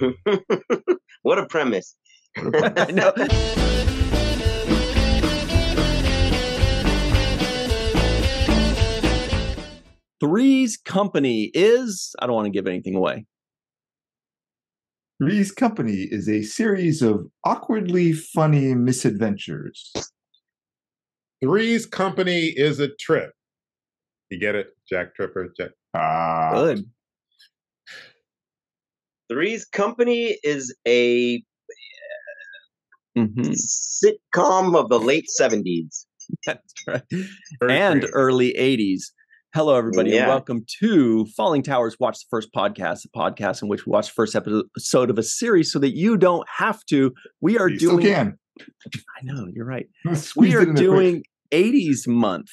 what a premise. I know. Three's Company is, I don't want to give anything away. Three's Company is a series of awkwardly funny misadventures. Three's Company is a trip. You get it, Jack Tripper? Jack. Ah, Good. Three's Company is a hmm sitcom of the late 70s. That's right. Very and creative. early 80s. Hello, everybody, and welcome to Falling Towers Watch the First Podcast, the podcast in which we watch the first episode of a series so that you don't have to. We are you still doing. can. I know, you're right. We are in there quick. doing 80s month.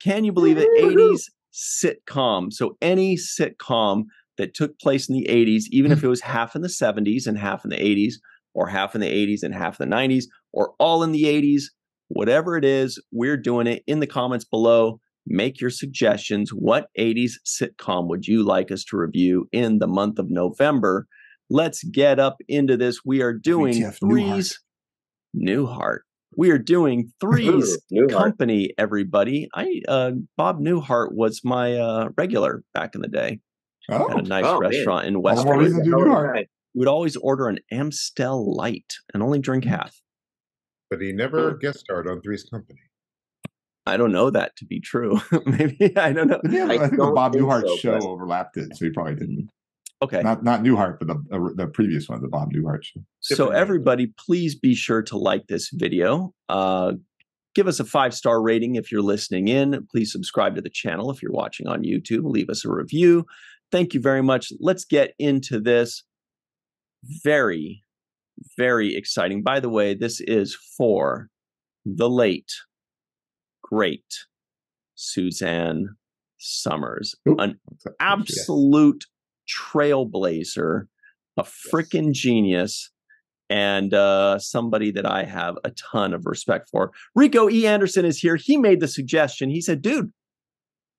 Can you believe it? 80s sitcom. So any sitcom that took place in the 80s, even if it was half in the 70s and half in the 80s, or half in the 80s and half in the 90s, or all in the 80s, whatever it is, we're doing it in the comments below. Make your suggestions. What 80s sitcom would you like us to review in the month of November? Let's get up into this. We are doing WTF threes. Newhart. We are doing threes company. Everybody, I uh, Bob Newhart was my uh, regular back in the day Oh, at a nice Oh, man. restaurant in more Western. reason to do Oh, right. We would always order an Amstel Light and only drink half. But he never guest starred on Three's Company. I don't know that to be true. Maybe I don't know. Yeah, I I, think the Bob think Newhart so, show but- overlapped it, so he probably didn't. Okay. Not not Newhart, but the uh, the previous one, the Bob Newhart show. So Different name. everybody, please be sure to like this video. Uh, give us a five star rating if you're listening in. Please subscribe to the channel if you're watching on YouTube. Leave us a review. Thank you very much. Let's get into this. Very, very exciting. By the way, this is for the late, great Suzanne Somers, Oop. an absolute trailblazer, a freaking genius, and uh, somebody that I have a ton of respect for. Rico E. Anderson is here. He made the suggestion. He said, dude,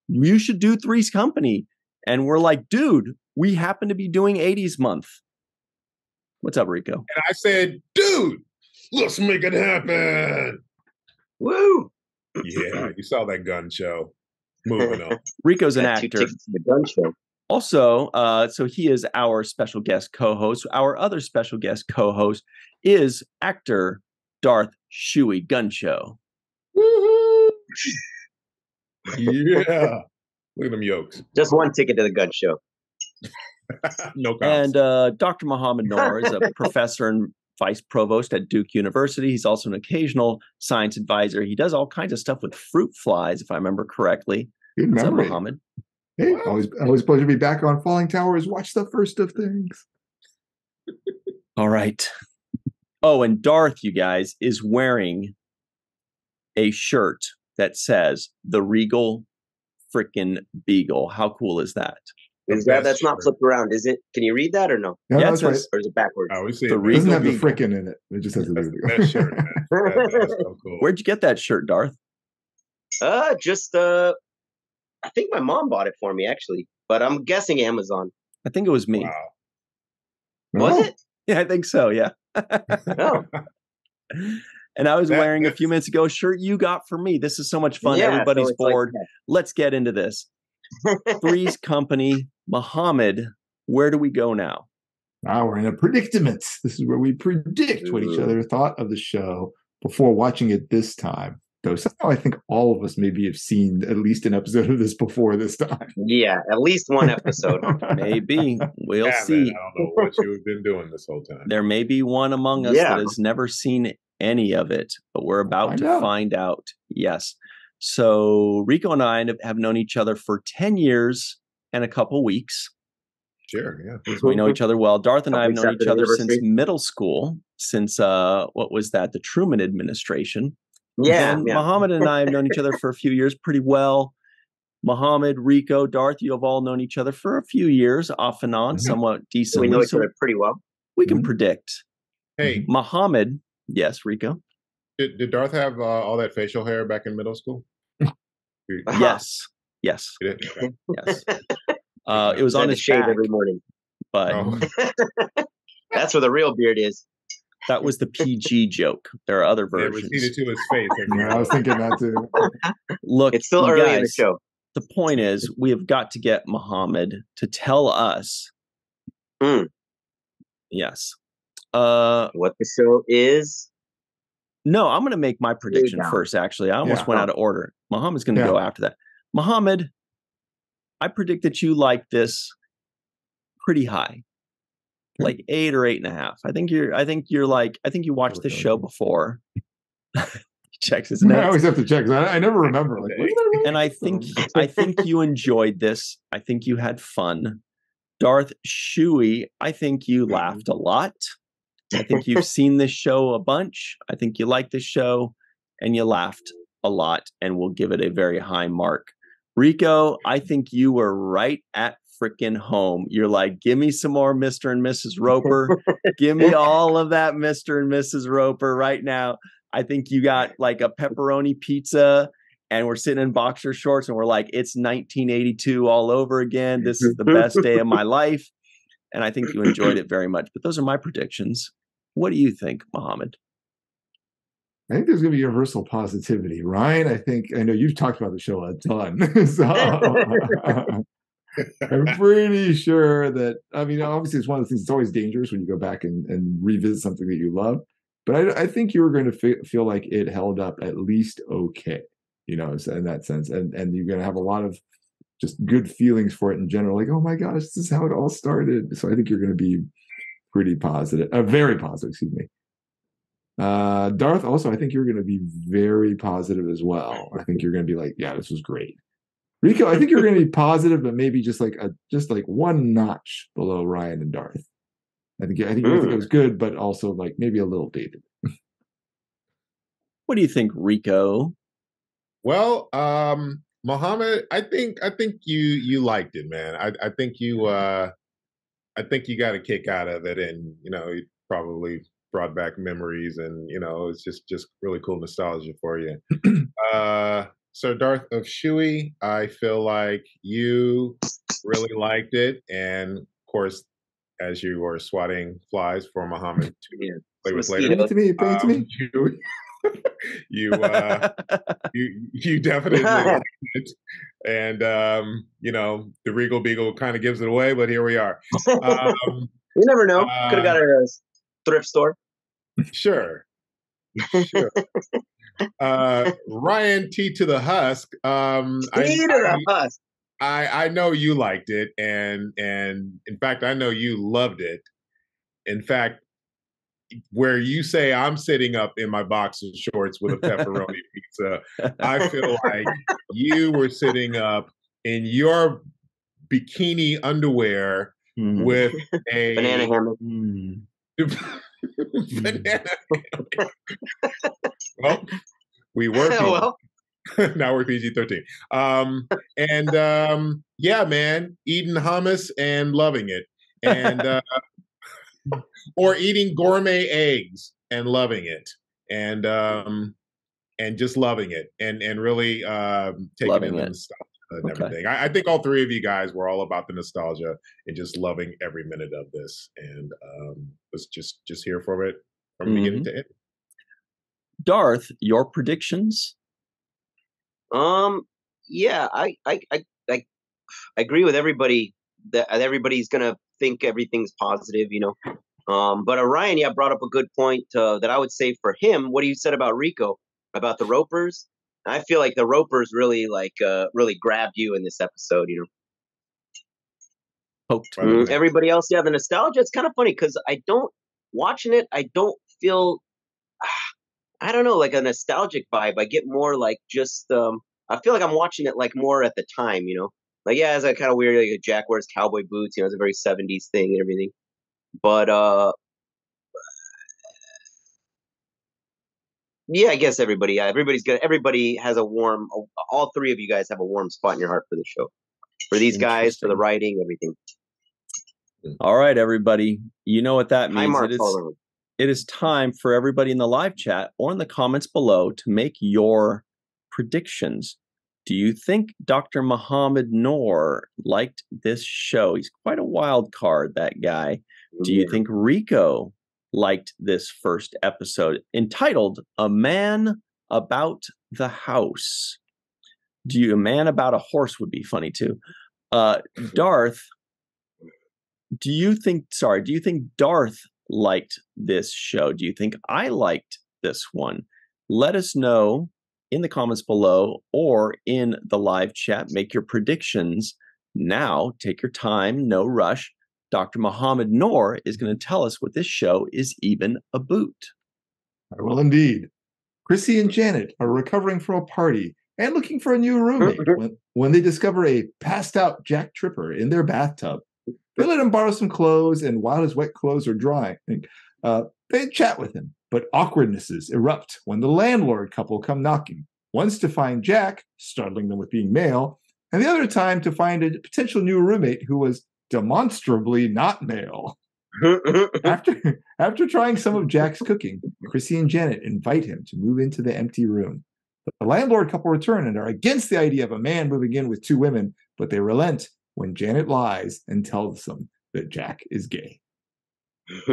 you should do Three's Company. And we're like, dude, we happen to be doing 80s month. What's up, Rico? And I said, dude, let's make it happen. Woo! Yeah, you saw that gun show. Moving on. Rico's an actor. the gun show. Also, uh, so he is our special guest co-host. Our other special guest co-host is actor Darth Schuhe Gun Show. Woo! yeah. Look at them yokes. Just one ticket to the gun show. no comments. And uh, Dr. Mohammed Noor is a professor and vice provost at Duke University. He's also an occasional science advisor. He does all kinds of stuff with fruit flies, if I remember correctly. Good What's up, memory. Mohammed? Hey, always always a pleasure to be back on Falling Towers. Watch the first of things. All right. Oh, and Darth, you guys, is wearing a shirt that says the Regal frickin' Beagle. How cool is that? The Is that best that's not flipped around? Is it? Can you read that or no? Yeah, Yeah, it that's right. Or is it backwards? Oh, we see The it. It Regal doesn't have the Beagle. frickin' in it. It just has the That's best shirt. That- that's so cool. Where'd you get that shirt, Darth? Uh, just uh, I think my mom bought it for me actually, but I'm guessing Amazon. I think it was me. Wow. Was Oh, it? Yeah, I think so. Yeah. Oh, and I was That- wearing a few minutes ago a shirt you got for me. This is so much fun. yeah, so Everybody's like bored. Let's get into this. Three's Company, Muhammad. Where do we go now? Now we're in a predicament. This is where we predict what each other thought of the show before watching it this time. Though somehow I think all of us maybe have seen at least an episode of this before this time. yeah, at least one episode. Maybe we'll Yeah, man, see. I don't know what you've been doing this whole time. There may be one among us Yeah. that has never seen any of it, but we're about Find to out. find out. Yes. So Rico and I have known each other for 10 years and a couple weeks. Sure, yeah. So we know each other well. Darth and I have known each other since middle school, since uh what was that? The Truman administration. Yeah, and yeah. Muhammad and I have known each other for a few years pretty well. Muhammad, Rico, Darth, you have all known each other for a few years, off and on, Yeah. somewhat decently. we know each other pretty well. we can Mhm. predict. Hey, Muhammad, yes, Rico. did, did Darth have uh, all that facial hair back in middle school? Yes, yes, you did? Yes. Uh, it was on his shave back, every morning. but Oh. That's where the real beard is. That was the PG joke. There are other versions. Yeah, versions. receded to his face. Yeah, I was thinking that too. Look, It's still you early in the show. The point is, we have got to get Muhammad to tell us. Mm. Yes. Uh, What the show is? no, I'm going to make my prediction first. Actually, I almost Yeah. went out of order. Muhammad's going to Yeah. go after that. Muhammad, I predict that you like this pretty high, Okay. like eight or eight and a half. I think you're. I think you're like. I think you watched this show before. he checks his I notes. always have to check. I, I never remember. Like, what did I write? and I think I think you enjoyed this. I think you had fun. Darth Schuhe, I think you Mm-hmm. laughed a lot. I think you've seen this show a bunch. I think you like this show and you laughed a lot and we'll give it a very high mark. Rico, I think you were right at freaking home. You're like, give me some more Mr. and Mrs. Roper. give me all of that Mr. and Mrs. Roper right now. I think you got like a pepperoni pizza and we're sitting in boxer shorts and we're like, it's 1982 all over again. This is the best day of my life. And I think you enjoyed it very much. But those are my predictions. What do you think, Mohammed? I think there's going to be universal positivity. Ryan, I think, I know you've talked about the show a ton. so I'm pretty sure that, I mean, obviously, it's one of the things that's always dangerous when you go back and, and revisit something that you love. But I, I think you were going to fe- feel like it held up at least okay, you know, in that sense. And, and you're going to have a lot of just good feelings for it in general. Like, oh my gosh, this is how it all started. So I think you're going to be pretty positive, uh, very positive, excuse me. Uh, Darth, also, I think you're going to be very positive as well. I think you're going to be like, yeah, this was great. Rico, I think you're going to be positive, but maybe just like a just like one notch below Ryan and Darth. I think I think, I think it was good, but also like maybe a little dated. What do you think, Rico? Well, um, Mohammed, I think I think you you liked it, man. I I think you uh I think you got a kick out of it and you know, it probably brought back memories and you know, it's just just really cool nostalgia for you. uh so Darth of Schuhe, I feel like you really liked it and of course as you were swatting flies for Muhammad to Yeah. play with Bring later. it to me, bring it to me. you, uh you you definitely it. and um you know the regal beagle kind of gives it away but here we are um you never know. Could have got uh, it at a thrift store. sure sure uh ryan t to the husk um I, Eat it up, us. I i know you liked it and and in fact i know you loved it in fact where you say i'm sitting up in my boxer shorts with a pepperoni pizza I feel like you were sitting up in your bikini underwear Hmm. with a Banana hammock. Hmm. banana. well, we were well, now we're PG thirteen. Um, and um, yeah, man, eating hummus and loving it, and uh, or eating gourmet eggs and loving it, and um, and just loving it, and and really um, taking Loving in the it. nostalgia and Okay. everything. I, I think all three of you guys were all about the nostalgia and just loving every minute of this, and um, was just just here for it from beginning to end. Darth, your predictions? um, yeah, I, I, I, I, I agree with everybody that that everybody's gonna think everything's positive, you know. Um, but Orion, yeah, brought up a good point uh, that I would say for him. What you said about Rico, about the Ropers. I feel like the Ropers really like uh, really grabbed you in this episode, you know. Poked. Mm, way. everybody else, yeah, the nostalgia. It's kind of funny because I don't watching it. I don't feel. I don't know, like a nostalgic vibe. I get more like just. um I feel like I'm watching it like more at the time, you know. Like yeah, it's a kind of weird. Like a Jack wears cowboy boots, you know, it's a very '70s thing and everything. But uh, yeah, I guess everybody. Yeah, everybody's good. Everybody has a warm. All three of you guys have a warm spot in your heart for the show, for these guys, for the writing, everything. All right, everybody. You know what that means. It is, it is time for everybody in the live chat or in the comments below to make your predictions. Do you think Dr. Muhammad Noor liked this show? He's quite a wild card, that guy. Do you think Rico liked this first episode entitled A Man About the House? Do you, a man about a horse would be funny too. Uh, Darth, do you think, sorry, do you think Darth liked this show? Do you think I liked this one? Let us know in the comments below or in the live chat. Make your predictions now. Take your time, no rush. Dr. Mohammed Noor is going to tell us what this show is even about. I will indeed. Chrissy and Janet are recovering from a party and looking for a new roommate when, when they discover a passed out Jack Tripper in their bathtub. They let him borrow some clothes, and while his wet clothes are drying, uh, they chat with him. But awkwardnesses erupt when the landlord couple come knocking. Once to find Jack, startling them with being male, and the other time to find a potential new roommate who was demonstrably not male. after after trying some of Jack's cooking, Chrissy and Janet invite him to move into the empty room. The landlord couple return and are against the idea of a man moving in with two women, but they relent when Janet lies and tells them that Jack is gay.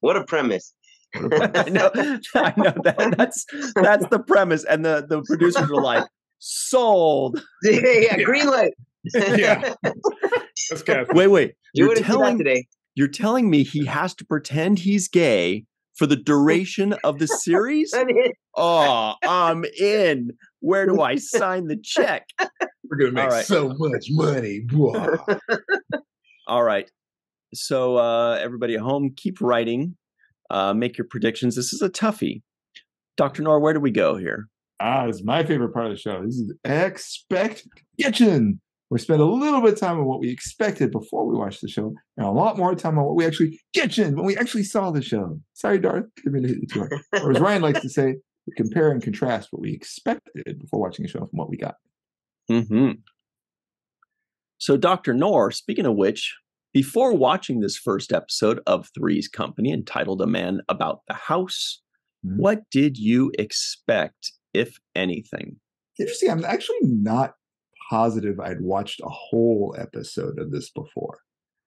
what a premise. I know, I know that that's that's the premise, and the the producers are like, sold. yeah, yeah, green light. yeah. wait, wait. Do you're telling today. You're telling me he has to pretend he's gay for the duration of the series? oh, I'm in. Where do I sign the check? We're gonna make right. so much money. All right. So uh, everybody at home, keep writing. Uh, make your predictions. This is a toughie. Dr. Noor, where do we go here? Ah, it's my favorite part of the show. This is Expect Kitchen. We spend a little bit of time on what we expected before we watched the show, and a lot more time on what we actually kitchen when we actually saw the show. Sorry, Darth, didn't mean to hit you too hard. Or as Ryan likes to say, we compare and contrast what we expected before watching the show from what we got. Mm-hmm. So, Dr. Noor, speaking of which, before watching this first episode of Three's Company entitled A Man About the House, mm-hmm. what did you expect if anything. Interesting. I'm actually not positive I'd watched a whole episode of this before.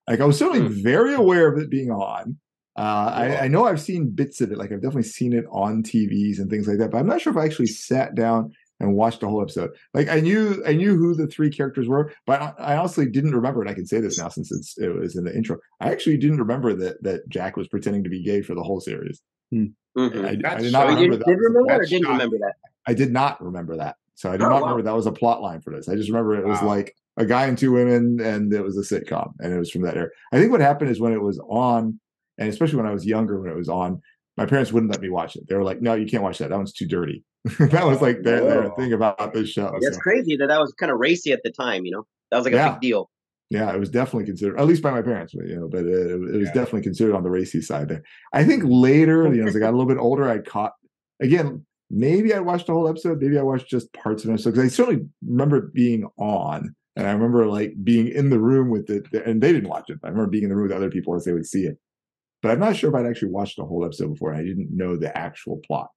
Like I was certainly hmm. very aware of it being on. Uh, I, I, know I've seen bits of it. Like I've definitely seen it on TVs and things like that. But I'm not sure if I actually sat down and watched the whole episode. Like I knew I knew who the three characters were, but I, I honestly didn't remember. And I can say this now since it was in the intro. I actually didn't remember that that Jack was pretending to be gay for the whole series. Hmm. Mm-hmm. I, I, did not remember did, that. Did remember or didn't remember that? I did not remember that. So I did oh, not wow. remember that was a plot line for this. I just remember it was like a guy and two women, and it was a sitcom, and it was from that era. I think what happened is when it was on, and especially when I was younger, when it was on, my parents wouldn't let me watch it. They were like, "No, you can't watch that. That one's too dirty." that was like their, their, oh. thing about this show. That's so. crazy that that was kind of racy at the time. You know, that was like a yeah. big deal. Yeah, it was definitely considered, at least by my parents, you know, but uh, it, it was yeah. definitely considered on the racy side there. I think later, you know, as I got a little bit older, I caught again maybe I watched the whole episode, maybe I watched just parts of it. So because I certainly remember being on, and I remember like being in the room with it, and they didn't watch it. I remember being in the room with other people as they would see it. But I'm not sure if I'd actually watched the whole episode before. I didn't know the actual plot.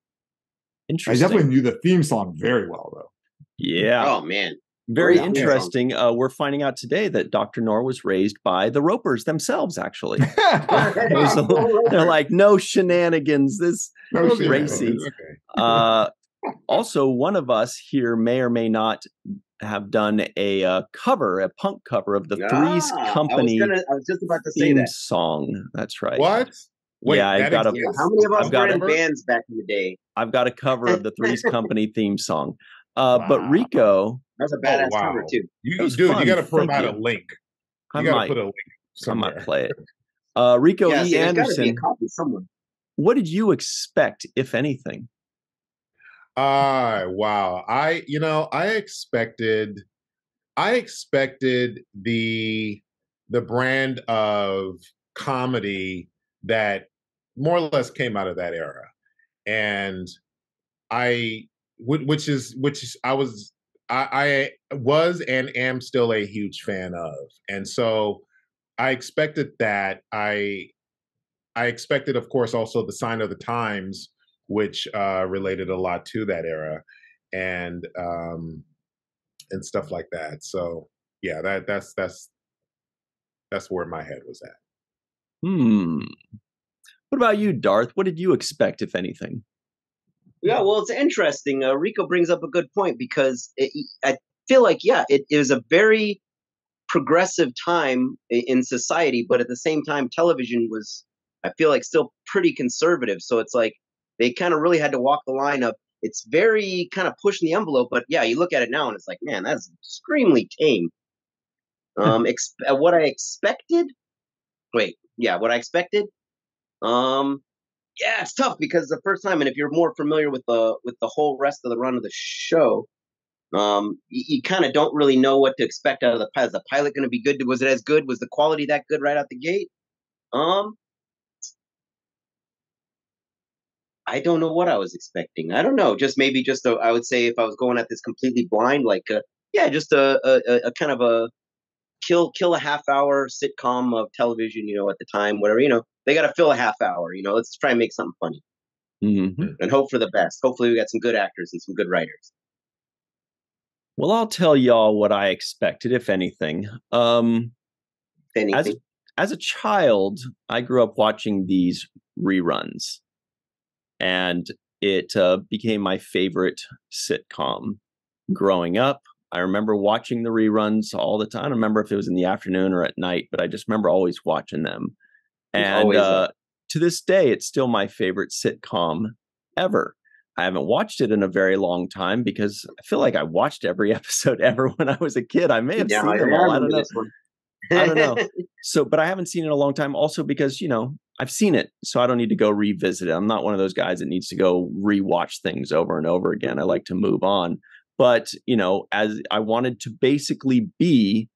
Interesting. I definitely knew the theme song very well, though. Yeah. Oh man, very yeah, interesting. Uh, we're finding out today that Dr. Noor was raised by the Ropers themselves, actually. they're like, no shenanigans. This no is racy. Okay. Uh, also, one of us here may or may not have done a uh, cover, a punk cover of the Three's Company I was, gonna, I was just about to say that. song. That's right. What? Wait, yeah, I've got a. How many of us I've got were in bands back in the day? I've got a cover of the Three's Company theme song. Uh, wow. But Rico, that's a badass oh, wow. cover too. You, dude, fun. you got to provide a link. You got to put a link. Somewhere. I might play it. Uh, Rico yeah, E. Anderson. What did you expect, if anything? Uh wow. I you know, I expected I expected the the brand of comedy that more or less came out of that era. And I which is which I was I, I was and am still a huge fan of, and so I expected that. I I expected, of course, also the sign of the times, which uh, related a lot to that era, and um, and stuff like that. So yeah, that that's that's that's where my head was at. Hmm. What about you, Darth? What did you expect, if anything? Yeah, well, it's interesting. Uh, Rico brings up a good point because it, I feel like, yeah, it, it was a very progressive time in society, but at the same time, television was, I feel like, still pretty conservative. So it's like they kind of really had to walk the line of it's very kind of pushing the envelope. But yeah, you look at it now and it's like, man, that's extremely tame. Um, ex- uh, what I expected. Wait, yeah, what I expected. Um, yeah, it's tough because the first time, and if you're more familiar with the with the whole rest of the run of the show, um, you, you kind of don't really know what to expect out of the pilot. Is the pilot going to be good? Was it as good? Was the quality that good right out the gate? Um, I don't know what I was expecting. I don't know. Just maybe just a, I would say if I was going at this completely blind, like a, yeah, just a, a, a kind of a kill kill a half hour sitcom of television. You know, at the time, whatever. You know, they got to fill a half hour. You know, let's try and make something funny Mm-hmm. and hope for the best. Hopefully, we got some good actors and some good writers. Well, I'll tell y'all what I expected, if anything. Um, anything. as as a child, I grew up watching these reruns, and it uh, became my favorite sitcom. Growing up, I remember watching the reruns all the time. I don't remember if it was in the afternoon or at night, but I just remember always watching them. And uh, to this day, it's still my favorite sitcom ever. I haven't watched it in a very long time because I feel like I watched every episode ever when I was a kid. I may have yeah, seen I, them all. I don't know. I don't know. So, but I haven't seen it in a long time. Also, because you know I've seen it, so I don't need to go revisit it. I'm not one of those guys that needs to go rewatch things over and over again. I like to move on. But you know, as I wanted to basically be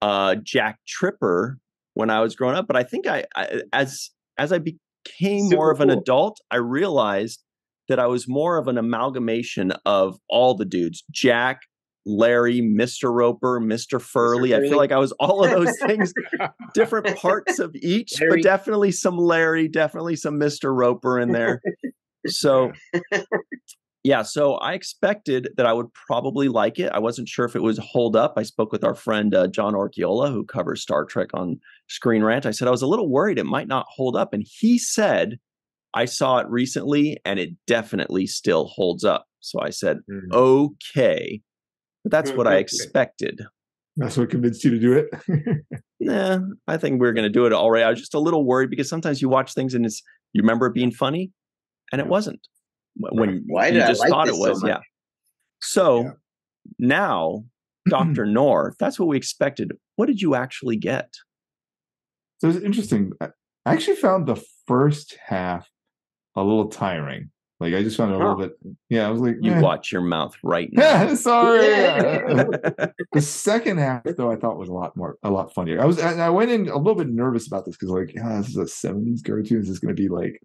uh, Jack Tripper when I was growing up, but I think I, I as as I became more Super of an cool. adult, I realized that I was more of an amalgamation of all the dudes: Jack, Larry, Mr. Roper, Mr. Furley. I feel like I was all of those things, different parts of each, Larry. but definitely some Larry, definitely some Mr. Roper in there. So, yeah, so I expected that I would probably like it. I wasn't sure if it was hold up. I spoke with our friend uh, John Orquiola, who covers Star Trek on Screen Rant. I said I was a little worried it might not hold up, and he said I saw it recently and it definitely still holds up. So I said, Mm. okay. But that's what I expected. That's what convinced you to do it. Nah, I think we're going to do it already. I was just a little worried because sometimes you watch things and it's you remember it being funny, and it wasn't when Why you just like thought it was. much? yeah. So Yeah. now, Doctor Noor, if that's what we expected. What did you actually get? So it's interesting. I actually found the first half a little tiring. Like I just found it a little bit. Yeah, I was like, You eh. watch your mouth right now. Sorry. The second half, though, I thought was a lot more, a lot funnier. I was, and I went in a little bit nervous about this because, like, ah, this is a '70s cartoon. This is going to be like,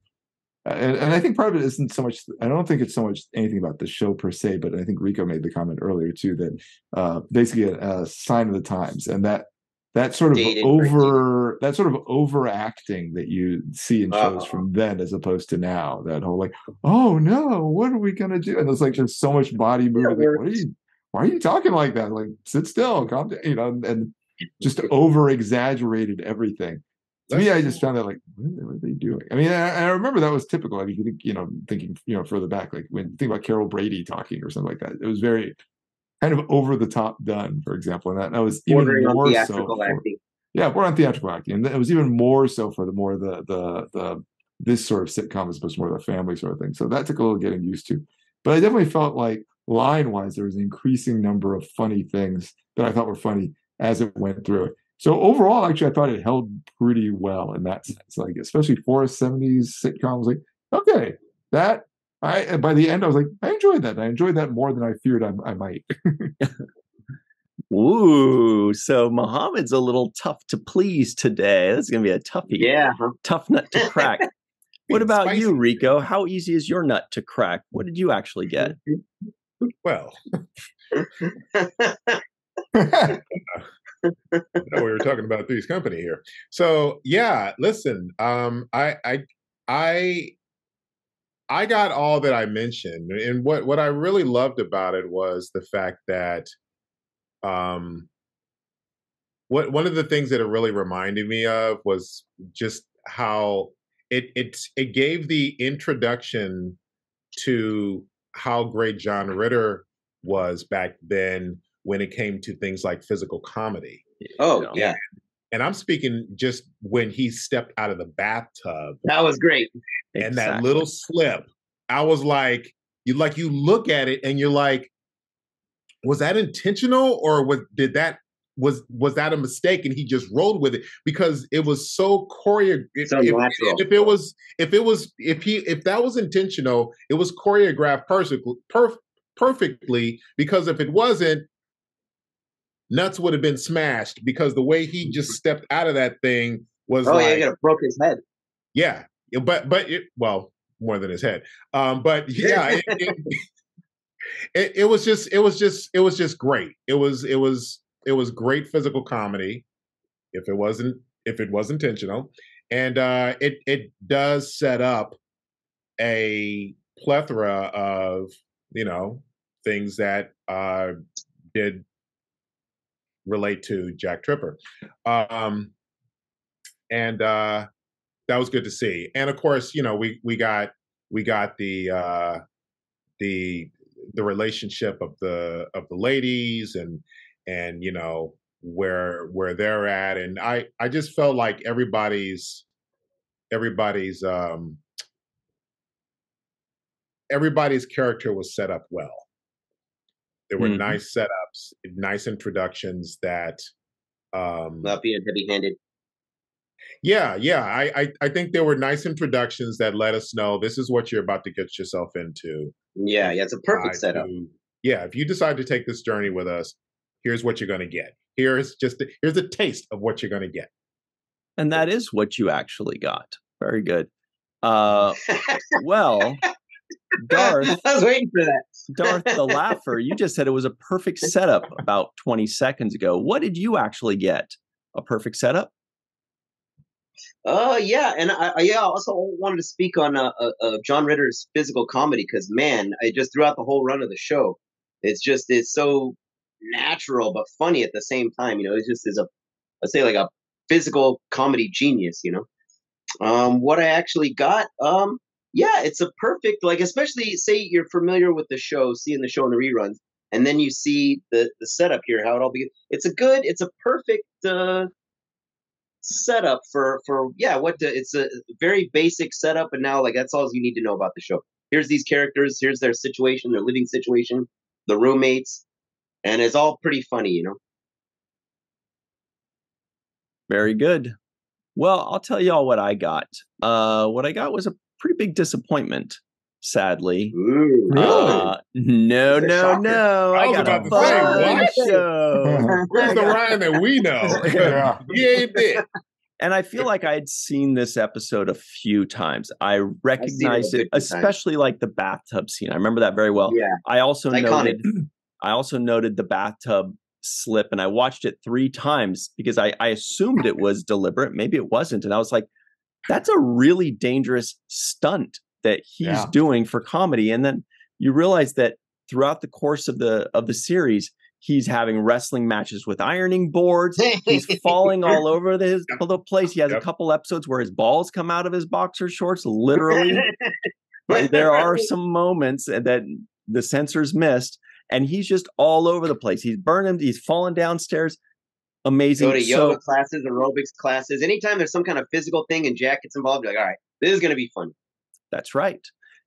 and, and I think part of it isn't so much. I don't think it's so much anything about the show per se, but I think Rico made the comment earlier too that uh, basically a, a sign of the times, and that that sort of Dated over that sort of overacting that you see in shows Uh-huh. from then as opposed to now. That whole like, oh no, what are we gonna do? And it's like there's so much body movement. Like, what are you? Why are you talking like that? Like, sit still, calm down. You know, and, and just over exaggerated everything. To me, I just found that like, what are, they, what are they doing? I mean, I, I remember that was typical. I mean, you think, you know, thinking, you know, further back, like when think about Carol Brady talking or something like that, it was very kind of over the top done, for example. And that, that was even Bordering on more so. for- yeah, we're on theatrical acting, and it was even more so for the more the the the this sort of sitcom as opposed to more the family sort of thing. So that took a little getting used to, but I definitely felt like line wise there was an increasing number of funny things that I thought were funny as it went through it. So overall, actually, I thought it held pretty well in that sense. Like especially for a '70s sitcom, I was like, okay, that. I by the end I was like, I enjoyed that. I enjoyed that more than I feared I, I might. Ooh, so Muhammad's a little tough to please today. That's going to be a toughie. Yeah. Tough nut to crack. what Being about you. Rico? How easy is your nut to crack? What did you actually get? Well, We were talking about Three's Company here. So yeah, listen, um, I I I I got all that I mentioned, and what what I really loved about it was the fact that, um, what one of the things that it really reminded me of was just how it it it gave the introduction to how great John Ritter was back then when it came to things like physical comedy. Oh You know? yeah, And I'm speaking just when he stepped out of the bathtub that was great. and that little slip. I was like, you like you look at it and you're like, was that intentional or was did that was was that a mistake and he just rolled with it because it was so choreographed. So if, if it was if it was if he if that was intentional, it was choreographed perfectly perf- perfectly because if it wasn't, nuts would have been smashed because the way he just stepped out of that thing was Oh like yeah, gotta broke his head. yeah, yeah, but but it well more than his head. Um, but yeah, it, it, it, it was just it was just it was just great. It was it was it was great physical comedy. If it wasn't if it was intentional, and uh, it it does set up a plethora of you know things that uh, did relate to Jack Tripper. Um, and uh, that was good to see. And of course, you know, we we got we got the uh, the the relationship of the of the ladies and and you know where where they're at and i i just felt like everybody's everybody's um everybody's character was set up well there were Mhm. nice setups nice introductions that um Not being heavy handed. yeah, yeah. I, I I think there were nice introductions that let us know this is what you're about to get yourself into. Yeah, yeah, it's a perfect setup. to- yeah, if you decide to take this journey with us, here's what you're going to get. Here's just a, here's a taste of what you're going to get. and that is what you actually got. Very good. Uh, well, Darth, I was waiting for that. Darth the Laugher, you just said it was a perfect setup about 20 seconds ago. What did you actually get? A perfect setup? Uh, yeah, and I, I yeah, I also wanted to speak on uh, uh, uh, John Ritter's physical comedy because man, I just throughout the whole run of the show, it's just it's so natural but funny at the same time. You know, it's just is a let's say like a physical comedy genius. You know, um, what I actually got, um, yeah, it's a perfect like especially say you're familiar with the show, seeing the show in the reruns, and then you see the the setup here, how it all begins. It's a good, it's a perfect. uh setup for for yeah what the, it's a very basic setup and now like that's all you need to know about the show here's these characters here's their situation their living situation the roommates and it's all pretty funny you know Very good. Well, I'll tell y'all what I got. Uh, what I got was a pretty big disappointment, sadly. Ooh. Really? Uh, no, no, shocker. no. I I was got about a to say, fun what? show. Where's the Ryan that we know? Yeah. he ain't there. And I feel like I had seen this episode a few times. I recognized good it, few times. especially like the bathtub scene. I remember that very well. yeah I also Iconic. noted I also noted the bathtub slip and I watched it three times because I, I assumed it was deliberate. Maybe it wasn't. And I was like, that's a really dangerous stunt that he's Yeah. doing for comedy. And then you realize that throughout the course of the of the series, he's having wrestling matches with ironing boards. He's falling all over the, his, the place. He has Yep. a couple episodes where his balls come out of his boxer shorts, literally. But there are some moments that the censors missed, and he's just all over the place. He's burning, he's falling downstairs. Amazing. go to So- yoga classes aerobics classes anytime there's some kind of physical thing and jack gets involved you're like all right this is gonna be fun That's right.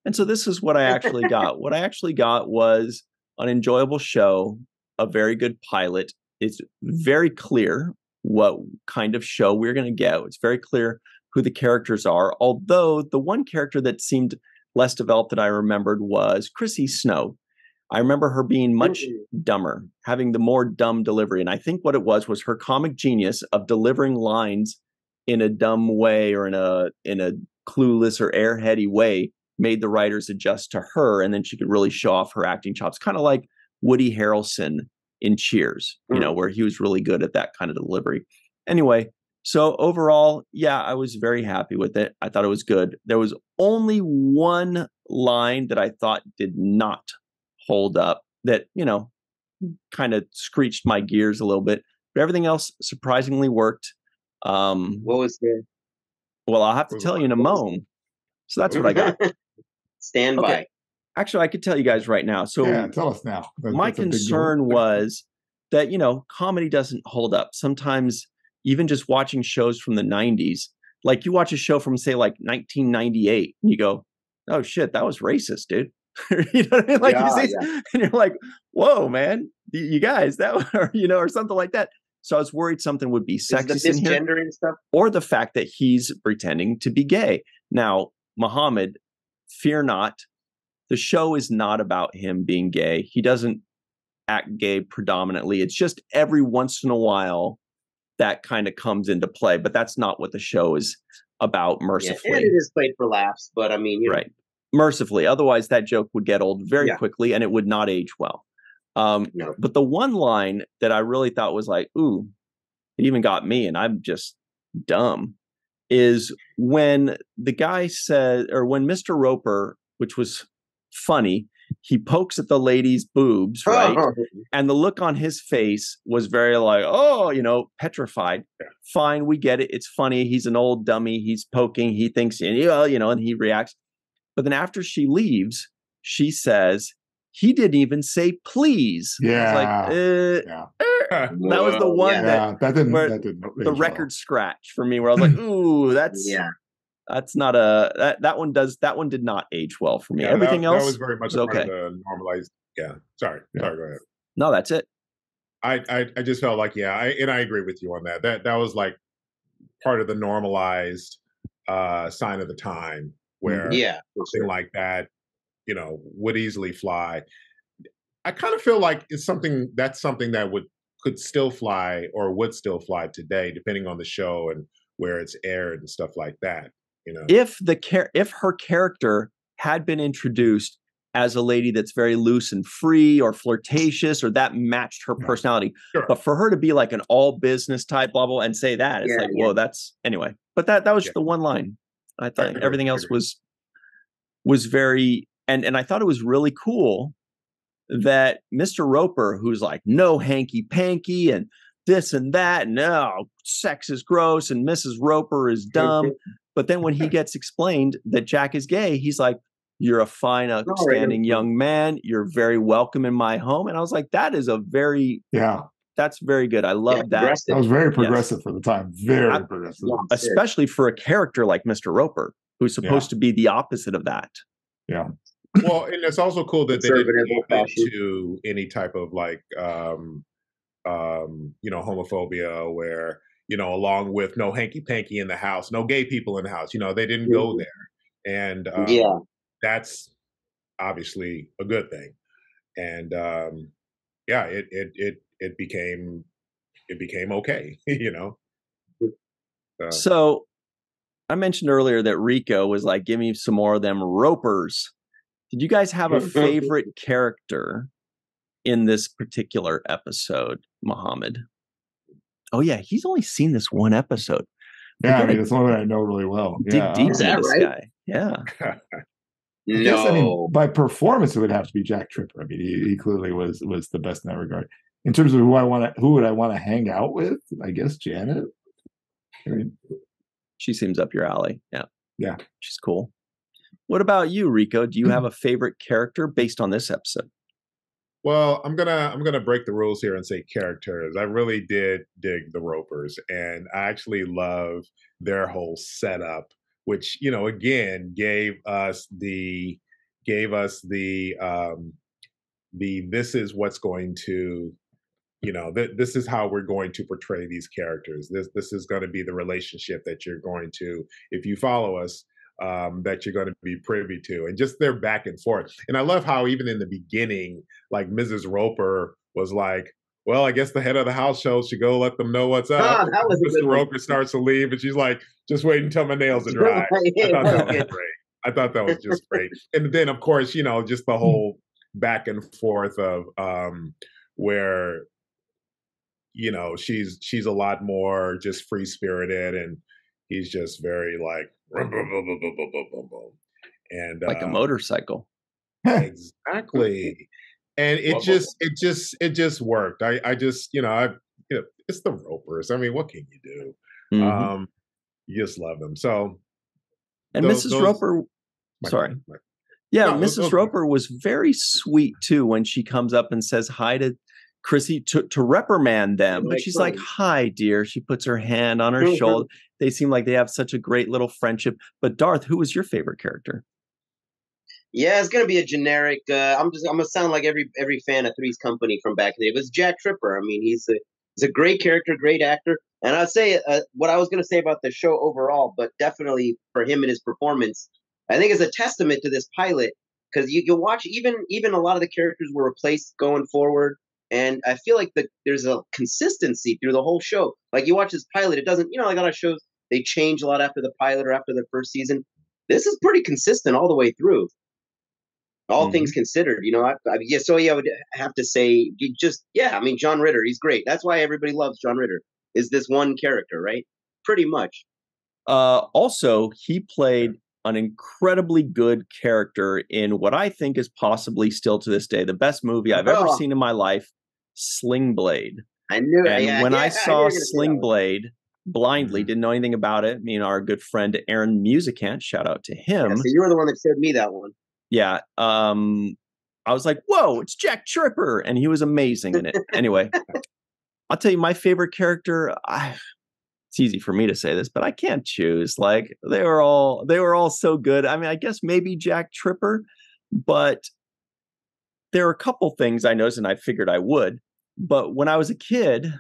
And so this is what I actually got. what I actually got was an enjoyable show, a very good pilot. It's very clear what kind of show we're going to get. It's very clear who the characters are. Although the one character that seemed less developed that I remembered was Chrissy Snow. I remember her being much dumber, having the more dumb delivery. And I think what it was was her comic genius of delivering lines in a dumb way or in a in a clueless or airheady way made the writers adjust to her and then she could really show off her acting chops kind of like woody harrelson in cheers you mm. know where he was really good at that kind of delivery. Anyway so overall yeah i was very happy with it. I thought it was good. There was only one line that i thought did not hold up that you know kind of screeched my gears a little bit but everything else surprisingly worked um what was the Well, I'll have to tell you in a moment. So that's what I got. Stand Okay. by. Actually, I could tell you guys right now. So yeah, tell us now. That- my that's a big deal. concern was that you know comedy doesn't hold up sometimes even just watching shows from the 90s like you watch a show from say like 1998 and you go oh shit that was racist dude you know what i mean like Yeah, you see and you're like whoa man you guys that or you know or something like that so i was worried something would be sexist in here stuff. or the fact that he's pretending to be gay. Now, Muhammad, fear not. The show is not about him being gay. He doesn't act gay predominantly. It's just every once in a while that kind of comes into play, but that's not what the show is about Yeah, mercifully. and it is played for laughs, but I mean, you know, Right. Mercifully. Otherwise, that joke would get old very Yeah. quickly and it would not age well. Um, No. But the one line that I really thought was like, ooh, it even got me, and I'm just dumb, is when the guy said, or when Mr. Roper, which was funny, he pokes at the lady's boobs, right? and the look on his face was very like, oh, you know, petrified. Fine, we get it. It's funny. He's an old dummy. He's poking. He thinks, yeah, you know, and he reacts. But then after she leaves, she says, he didn't even say please. I was like, uh, Yeah. that was the one yeah. that Yeah, that didn't. where That didn't the age well. record scratch for me, where I was like, ooh, that's yeah. that's not a that that one does that one did not age well for me. Yeah, Everything that, else, that was very much was a part okay. of the normalized. Yeah, sorry, Yeah. sorry. Go ahead. no, that's it. I, I I just felt like yeah, I, and I agree with you on that. That that was like part of the normalized uh sign of the time where mm-hmm. Yeah. something sure. like that, you know, would easily fly. I kind of feel like it's something that's something that would could still fly or would still fly today, depending on the show and where it's aired and stuff like that. You know, if the char- if her character had been introduced as a lady that's very loose and free or flirtatious or that matched her personality Sure. but for her to be like an all business type blah and say that it's Yeah, like yeah. whoa that's anyway but that that was Yeah. the one line i thought everything else was was very and and i thought it was really cool that mr roper who's like no hanky panky and this and that and no sex is gross and mrs roper is dumb but then when he gets explained that Jack is gay, he's like, You're a fine, outstanding young man. You're very welcome in my home. And I was like, That is a very, Yeah, that's very good. I love Yeah, that. that was very progressive for the time. Very I- progressive. Yeah. Especially for a character like Mr. Roper, who's supposed to be the opposite of that. Yeah. Well, and it's also cool that they didn't Conservative, give into any type of like, um, um, you know, homophobia where you know, along with no hanky panky in the house, no gay people in the house. You know, they didn't go Mhm. there, and um, yeah. that's obviously a good thing. And um, yeah, it it it it became it became okay. You know. So, So I mentioned earlier that Rico was like, Give me some more of them ropers. Did you guys have a favorite character in this particular episode, Muhammad? Oh, yeah, he's only seen this one episode. Yeah, I mean, it's one that I know really well. dig Yeah, deep into this right? guy. Yeah. I guess, I mean, by performance, it would have to be Jack Tripper. I mean, he, he clearly was was the best in that regard. In terms of who I want to, who would I want to hang out with? I guess Janet. I mean, She seems up your alley. Yeah. Yeah. She's cool. What about you, Rico? Do you have a favorite character based on this episode? Well, I'm gonna I'm gonna break the rules here and say characters. I really did dig the Ropers, and I actually love their whole setup, which you know again gave us the gave us the um, the this is what's going to you know th- this is how we're going to portray these characters. This this is going to be the relationship that you're going to if you follow us um, that you're going to be privy to, and just their back and forth. And I love how even in the beginning like Mrs. Roper was like, "Well, I guess the head of the household should go let them know what's up." Ah, that was Mr. Roper starts to leave, and she's like, "Just wait until my nails are dry." I thought that was great. I thought that was just great. And then, of course, you know, just the whole back and forth of um, where you know she's she's a lot more just free spirited and he's just very like boom, boom, boom, boom, boom, boom, boom, boom. and like uh, a motorcycle. Exactly. And it just it just it just worked. I i just you know i you know, it's the ropers. I mean what can you do? Mm-hmm. um you just love them. So and those, mrs those, roper my, sorry. my, yeah, no, Mrs. Roper was very sweet too when she comes up and says hi to Chrissy to, to reprimand them. But she's like. Hi, dear. She puts her hand on her shoulder. They seem like they have such a great little friendship. But Darth, who was your favorite character? Yeah, it's gonna be a generic. Uh, I'm just I'm gonna sound like every every fan of Three's Company from back in the day. It was Jack Tripper. I mean, he's a he's a great character, great actor. And I'd say uh, what I was gonna say about the show overall, but definitely for him and his performance, I think is a testament to this pilot because you you watch even even a lot of the characters were replaced going forward. And I feel like the, there's a consistency through the whole show. Like you watch this pilot, it doesn't, you know, like a lot of shows, they change a lot after the pilot or after the first season. This is pretty consistent all the way through all Mhm. things considered, you know, I, I, yeah. So yeah, I would have to say, you just yeah. I mean, John Ritter, he's great. That's why everybody loves John Ritter. Is this one character, right? Pretty much. Uh, also, he played an incredibly good character in what I think is possibly still to this day the best movie I've ever Oh. seen in my life, Sling Blade. I knew. And yeah, when yeah, I saw you were gonna say that Sling. Blade blindly, Mhm. didn't know anything about it. Me and our good friend Aaron Musicant, shout out to him. Yeah, so you were the one that showed me that one. yeah um i was like whoa it's jack tripper and he was amazing in it anyway i'll tell you my favorite character I, it's easy for me to say this but i can't choose like they were all they were all so good. I mean i guess maybe jack tripper but there are a couple things i noticed and i figured i would but when i was a kid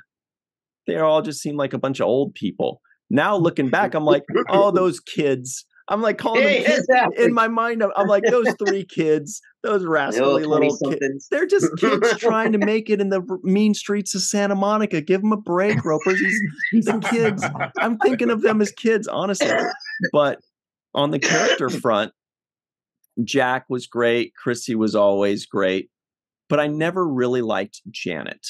they all just seemed like a bunch of old people. Now looking back i'm like oh those kids i'm like calling them kids exactly. in my mind, I'm- I'm like those three kids, those rascally little kids. They're just kids trying to make it in the mean streets of Santa Monica. Give them a break, Ropers. These, the kids. I'm thinking of them as kids, honestly. But on the character front, Jack was great. Chrissy was always great. But I never really liked Janet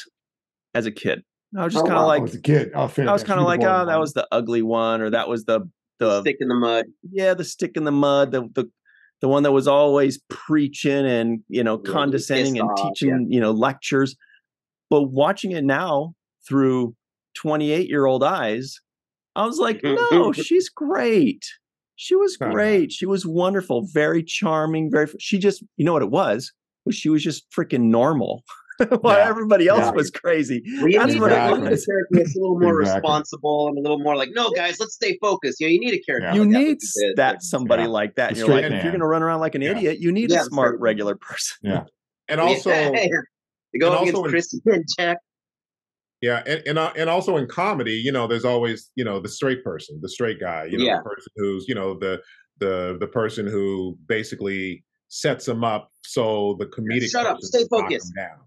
as a kid. I was just Oh, kind of wow. I like, was a kid. Oh, I was kind of like, oh, that was the ugly one, or that was the the Stick in the mud. yeah, the stick in the mud, the the the one that was always preaching and you know Yeah, condescending and off, teaching you know lectures. But watching it now through 28 year old eyes, I was like, mm-hmm. no, she's great. She was great. She was wonderful, very charming, very. She just, you know what it was? Was she was just freaking normal, while Yeah. everybody else Yeah. was crazy. Well, you That's need, what a, it you need a character that's a little more Exactly. responsible and a little more like, no, guys, let's stay focused. You know, you need a character. Yeah. You like need like you said. that somebody Yeah. like that. And you're like, straight if you're going to run around like an Yeah. idiot, you need Yeah, a smart, straight regular person. Yeah, and also Yeah. go and up also against in- Chrissy and Jack. Yeah, and and, uh, and also in comedy, you know, there's always you know the straight person, the straight guy, you know, Yeah. the person who's you know the the the person who basically sets him up so the comedic. Shut up, stay can knock him focused. Down.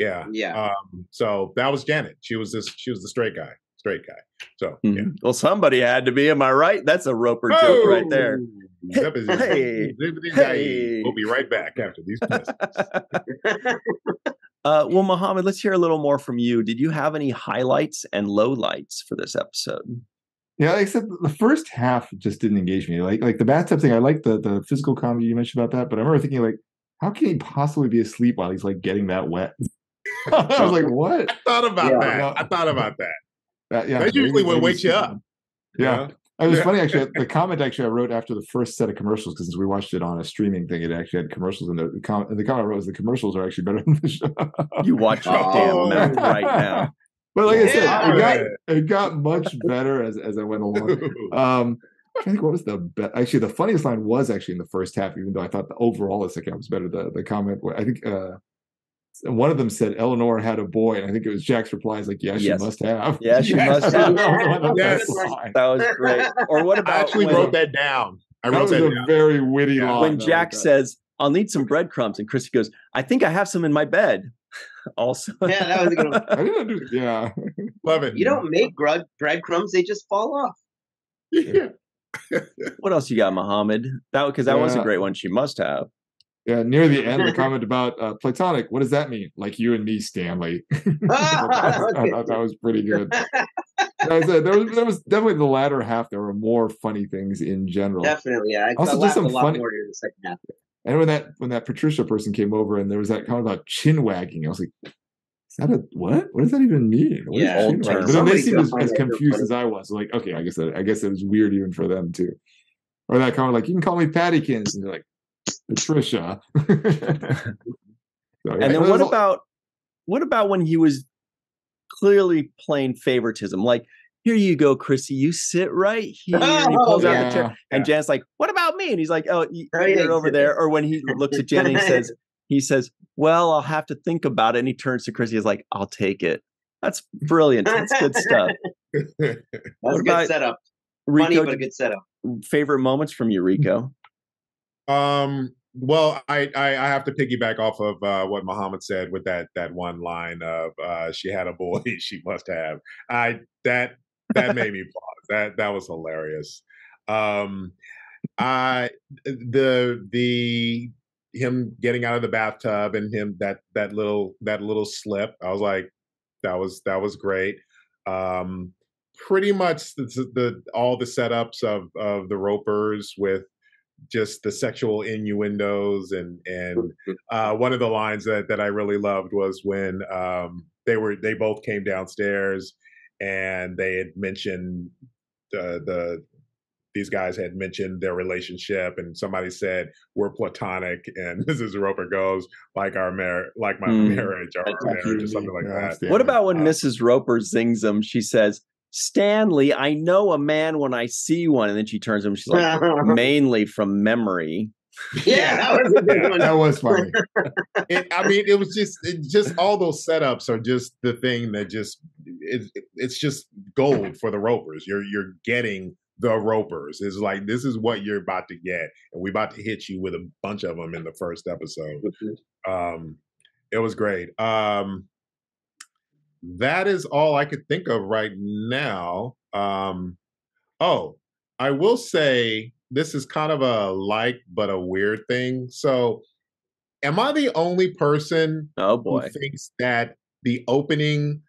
Yeah, Yeah. Um, so that was Janet. She was this. She was the straight guy, straight guy. So yeah. Mhm. Well, somebody had to be. Am I right? That's a Roper joke right there. Oh, that is- Hey, hey. We'll be right back after these. messages. Uh, well, Mohammed, let's hear a little more from you. Did you have any highlights and lowlights for this episode? Yeah, except the first half just didn't engage me. Like like the bathtub thing, I like the the physical comedy you mentioned about that, but I remember thinking like, how can he possibly be asleep while he's like getting that wet? I was like, what? I thought about Yeah. that. Yeah. I thought about that. That, yeah, That's usually what maybe wakes you up. Yeah. you It was Yeah. funny actually. The comment actually I wrote after the first set of commercials because since we watched it on a streaming thing, it actually had commercials in there. The comment, the comment I wrote was the commercials are actually better than the show. You watch your damn Oh. mouth right now. But like I said, Yeah. it got it got much better as as I went along. Um, I think what was the be- actually the funniest line was actually in the first half, even though I thought the overall the second half was better. The the comment I think uh, one of them said Eleanor had a boy, and I think it was Jack's reply is like, "Yeah, she Yes. must have." Yeah, she Yes. must have. That was one of the Yes. That was great. Or what I about actually when, wrote that down. I That wrote was that a down. very witty Yeah. line. when though, Jack like says, "I'll need some breadcrumbs," and Chrissy goes, "I think I have some in my bed." Also, yeah, that was a good one. "I didn't do." Yeah, Love it. You don't make bread breadcrumbs; they just fall off. Yeah. what else you got, Mohammed? That because that was a great one. She must have. Yeah. Near the end, the comment about uh, platonic. What does that mean? Like you and me, Stanley. I thought that was pretty good. I said there was there was definitely the latter half. There were more funny things in general. Definitely, yeah. I, Also, just some a lot funny- more during the second half. And when that when that Patricia person came over and there was that comment about chin wagging, I was like, "Is that a what? What does that even mean? What Yeah, old term. But then they seemed as, as confused as I was. Like, okay, I guess that, I guess it was weird even for them too. Or that comment like, you can call me Pattykins, and they're like, Patricia. So, And then what about what about when he was clearly playing favoritism? Like, here you go, Chrissy, you sit right here. And he pulls out the chair, and Jan's like, "What about me?" And he's like, "Oh, you, yeah, you're over there." Or when he looks at Jan and he says, "He says, well, I'll have to think about it." And he turns to Chrissy, he's like, "I'll take it." That's brilliant. That's good stuff. That's a good about- setup. Funny, Rico, but a good setup. favorite moments from you, Rico? Um. Well, I, I I have to piggyback off of uh, what Muhammad said with that that one line of uh, "She had a boy, she must have." I that that made me pause. That that was hilarious. Um, I the the him getting out of the bathtub and him that that little that little slip. I was like, that was that was great. Um, pretty much the, the all the setups of of the ropers with just the sexual innuendos and and uh, one of the lines that that I really loved was when um, they were they both came downstairs and they had mentioned the the these guys had mentioned their relationship and somebody said we're platonic and Mrs. Roper goes like our mar- like my Hmm. marriage our Like Like you marriage or something like that. What about when Uh, Mrs. Roper zings them? She says, Stanley, I know a man when I see one. And then she turns him, she's like, mainly from memory. yeah, that was a good Yeah. one. That was funny. it, I mean, it was just, it just all those setups are just the thing that just, it, it's just gold for the ropers. You're you're getting the ropers. It's like this is what you're about to get, and we're about to hit you with a bunch of them in the first episode. Um, it was great. Um, that is all I could think of right now. Um, oh, I will say this is kind of a like but a weird thing. So, am I the only person Oh who boy. thinks that the opening,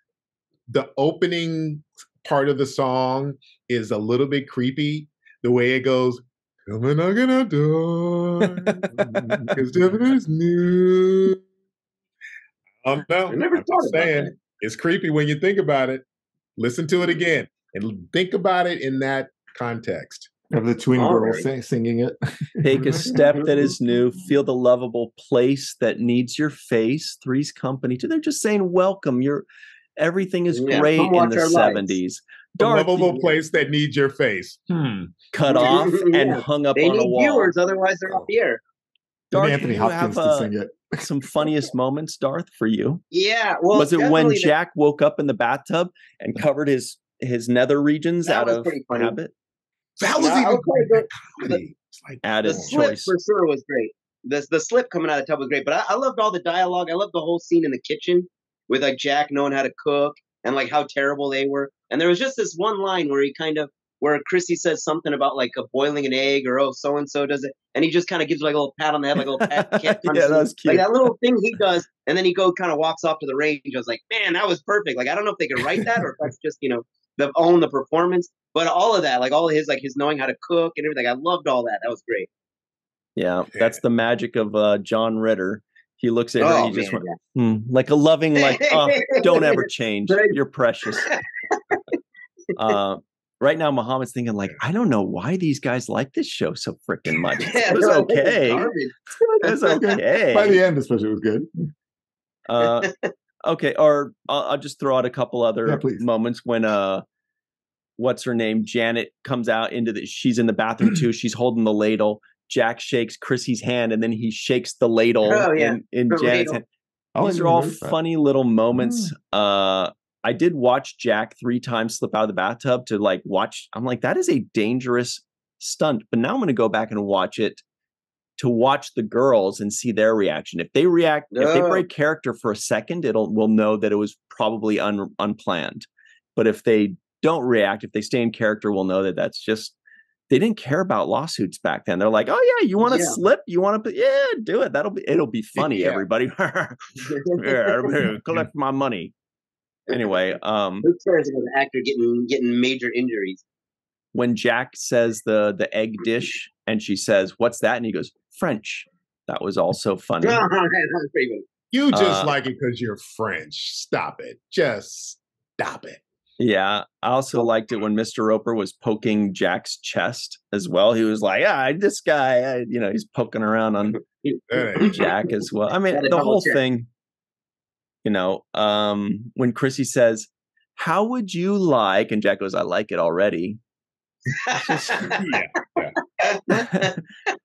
the opening part of the song is a little bit creepy? The way it goes, "Come and knock on our door, because is new." I don't know. I never I'm thought saying that. It's creepy when you think about it. Listen to it again and think about it in that context. Have the twin All girls right. singing it. Take a step that is new. Feel the lovable place that needs your face. Three's company. They're just saying, welcome. You're everything is Yeah, great in watch the 70s. The lovable place that needs your face. Hmm. cut off and Yeah. hung up They on a wall. viewers, otherwise they're off the air. Darth, And Anthony do you Hopkins have to uh, sing it. some funniest moments, Darth, for you? Yeah, well, was it when definitely the- Jack woke up in the bathtub and covered his his nether regions That out was of pretty funny. habit? That was Yeah, I even would probably great comedy. It's like Added the slip choice. for sure was great. The the slip coming out of the tub was great, but I, I loved all the dialogue. I loved the whole scene in the kitchen with like Jack knowing how to cook and like how terrible they were. And there was just this one line where he kind of where Chrissy says something about like a boiling an egg or oh so and so does it, and he just kind of gives like a little pat on the head, like a little pat. yeah, that was cute. like that little thing he does, and then he go kind of walks off to the range. I was like, man, that was perfect. Like I don't know if they could write that or if that's just you know the own the performance, but all of that, like all of his like his knowing how to cook and everything, I loved all that. That was great. yeah, that's the magic of uh, John Ritter. He looks at her Oh and he just man, went, hmm, like a loving, like, oh, don't ever change. You're precious. Uh, right now, Muhammad's thinking, like, I don't know why these guys like this show so freaking much. It was they're like, "This is okay. It was okay. By the end, especially, it was good. uh, okay, or I'll, I'll just throw out a couple other Yeah, moments when uh, what's her name? Janet comes out into the. She's in the bathroom too. She's holding the ladle. Jack shakes Chrissy's hand, and then he shakes the ladle Oh, yeah. in, in Janet's ladle. hand. Oh, These are all funny little moments. Uh, I did watch Jack three times slip out of the bathtub to like watch. I'm like, that is a dangerous stunt. But now I'm going to go back and watch it to watch the girls and see their reaction. If they react, if they Oh. break character for a second, it'll we'll know that it was probably un, unplanned. But if they don't react, if they stay in character, we'll know that that's just they didn't care about lawsuits back then. They're like, oh yeah, you want to Yeah. slip? You want to? Yeah, do it. That'll be it'll be funny. Yeah. Everybody, yeah, collect my money. Anyway, um, Who cares about an actor getting getting major injuries? when Jack says the the egg dish and she says, "What's that?" and he goes, "French." That was also funny. that was pretty good. You just Uh, like it because you're French. Stop it. Just stop it. Yeah, I also liked it when Mr. Roper was poking Jack's chest as well. He was like, "Ah, this guy, I, you know, he's poking around on Jack as well." I mean, the whole check. thing. You know, um, when Chrissy says, "How would you like?" and Jack goes, "I like it already." yeah.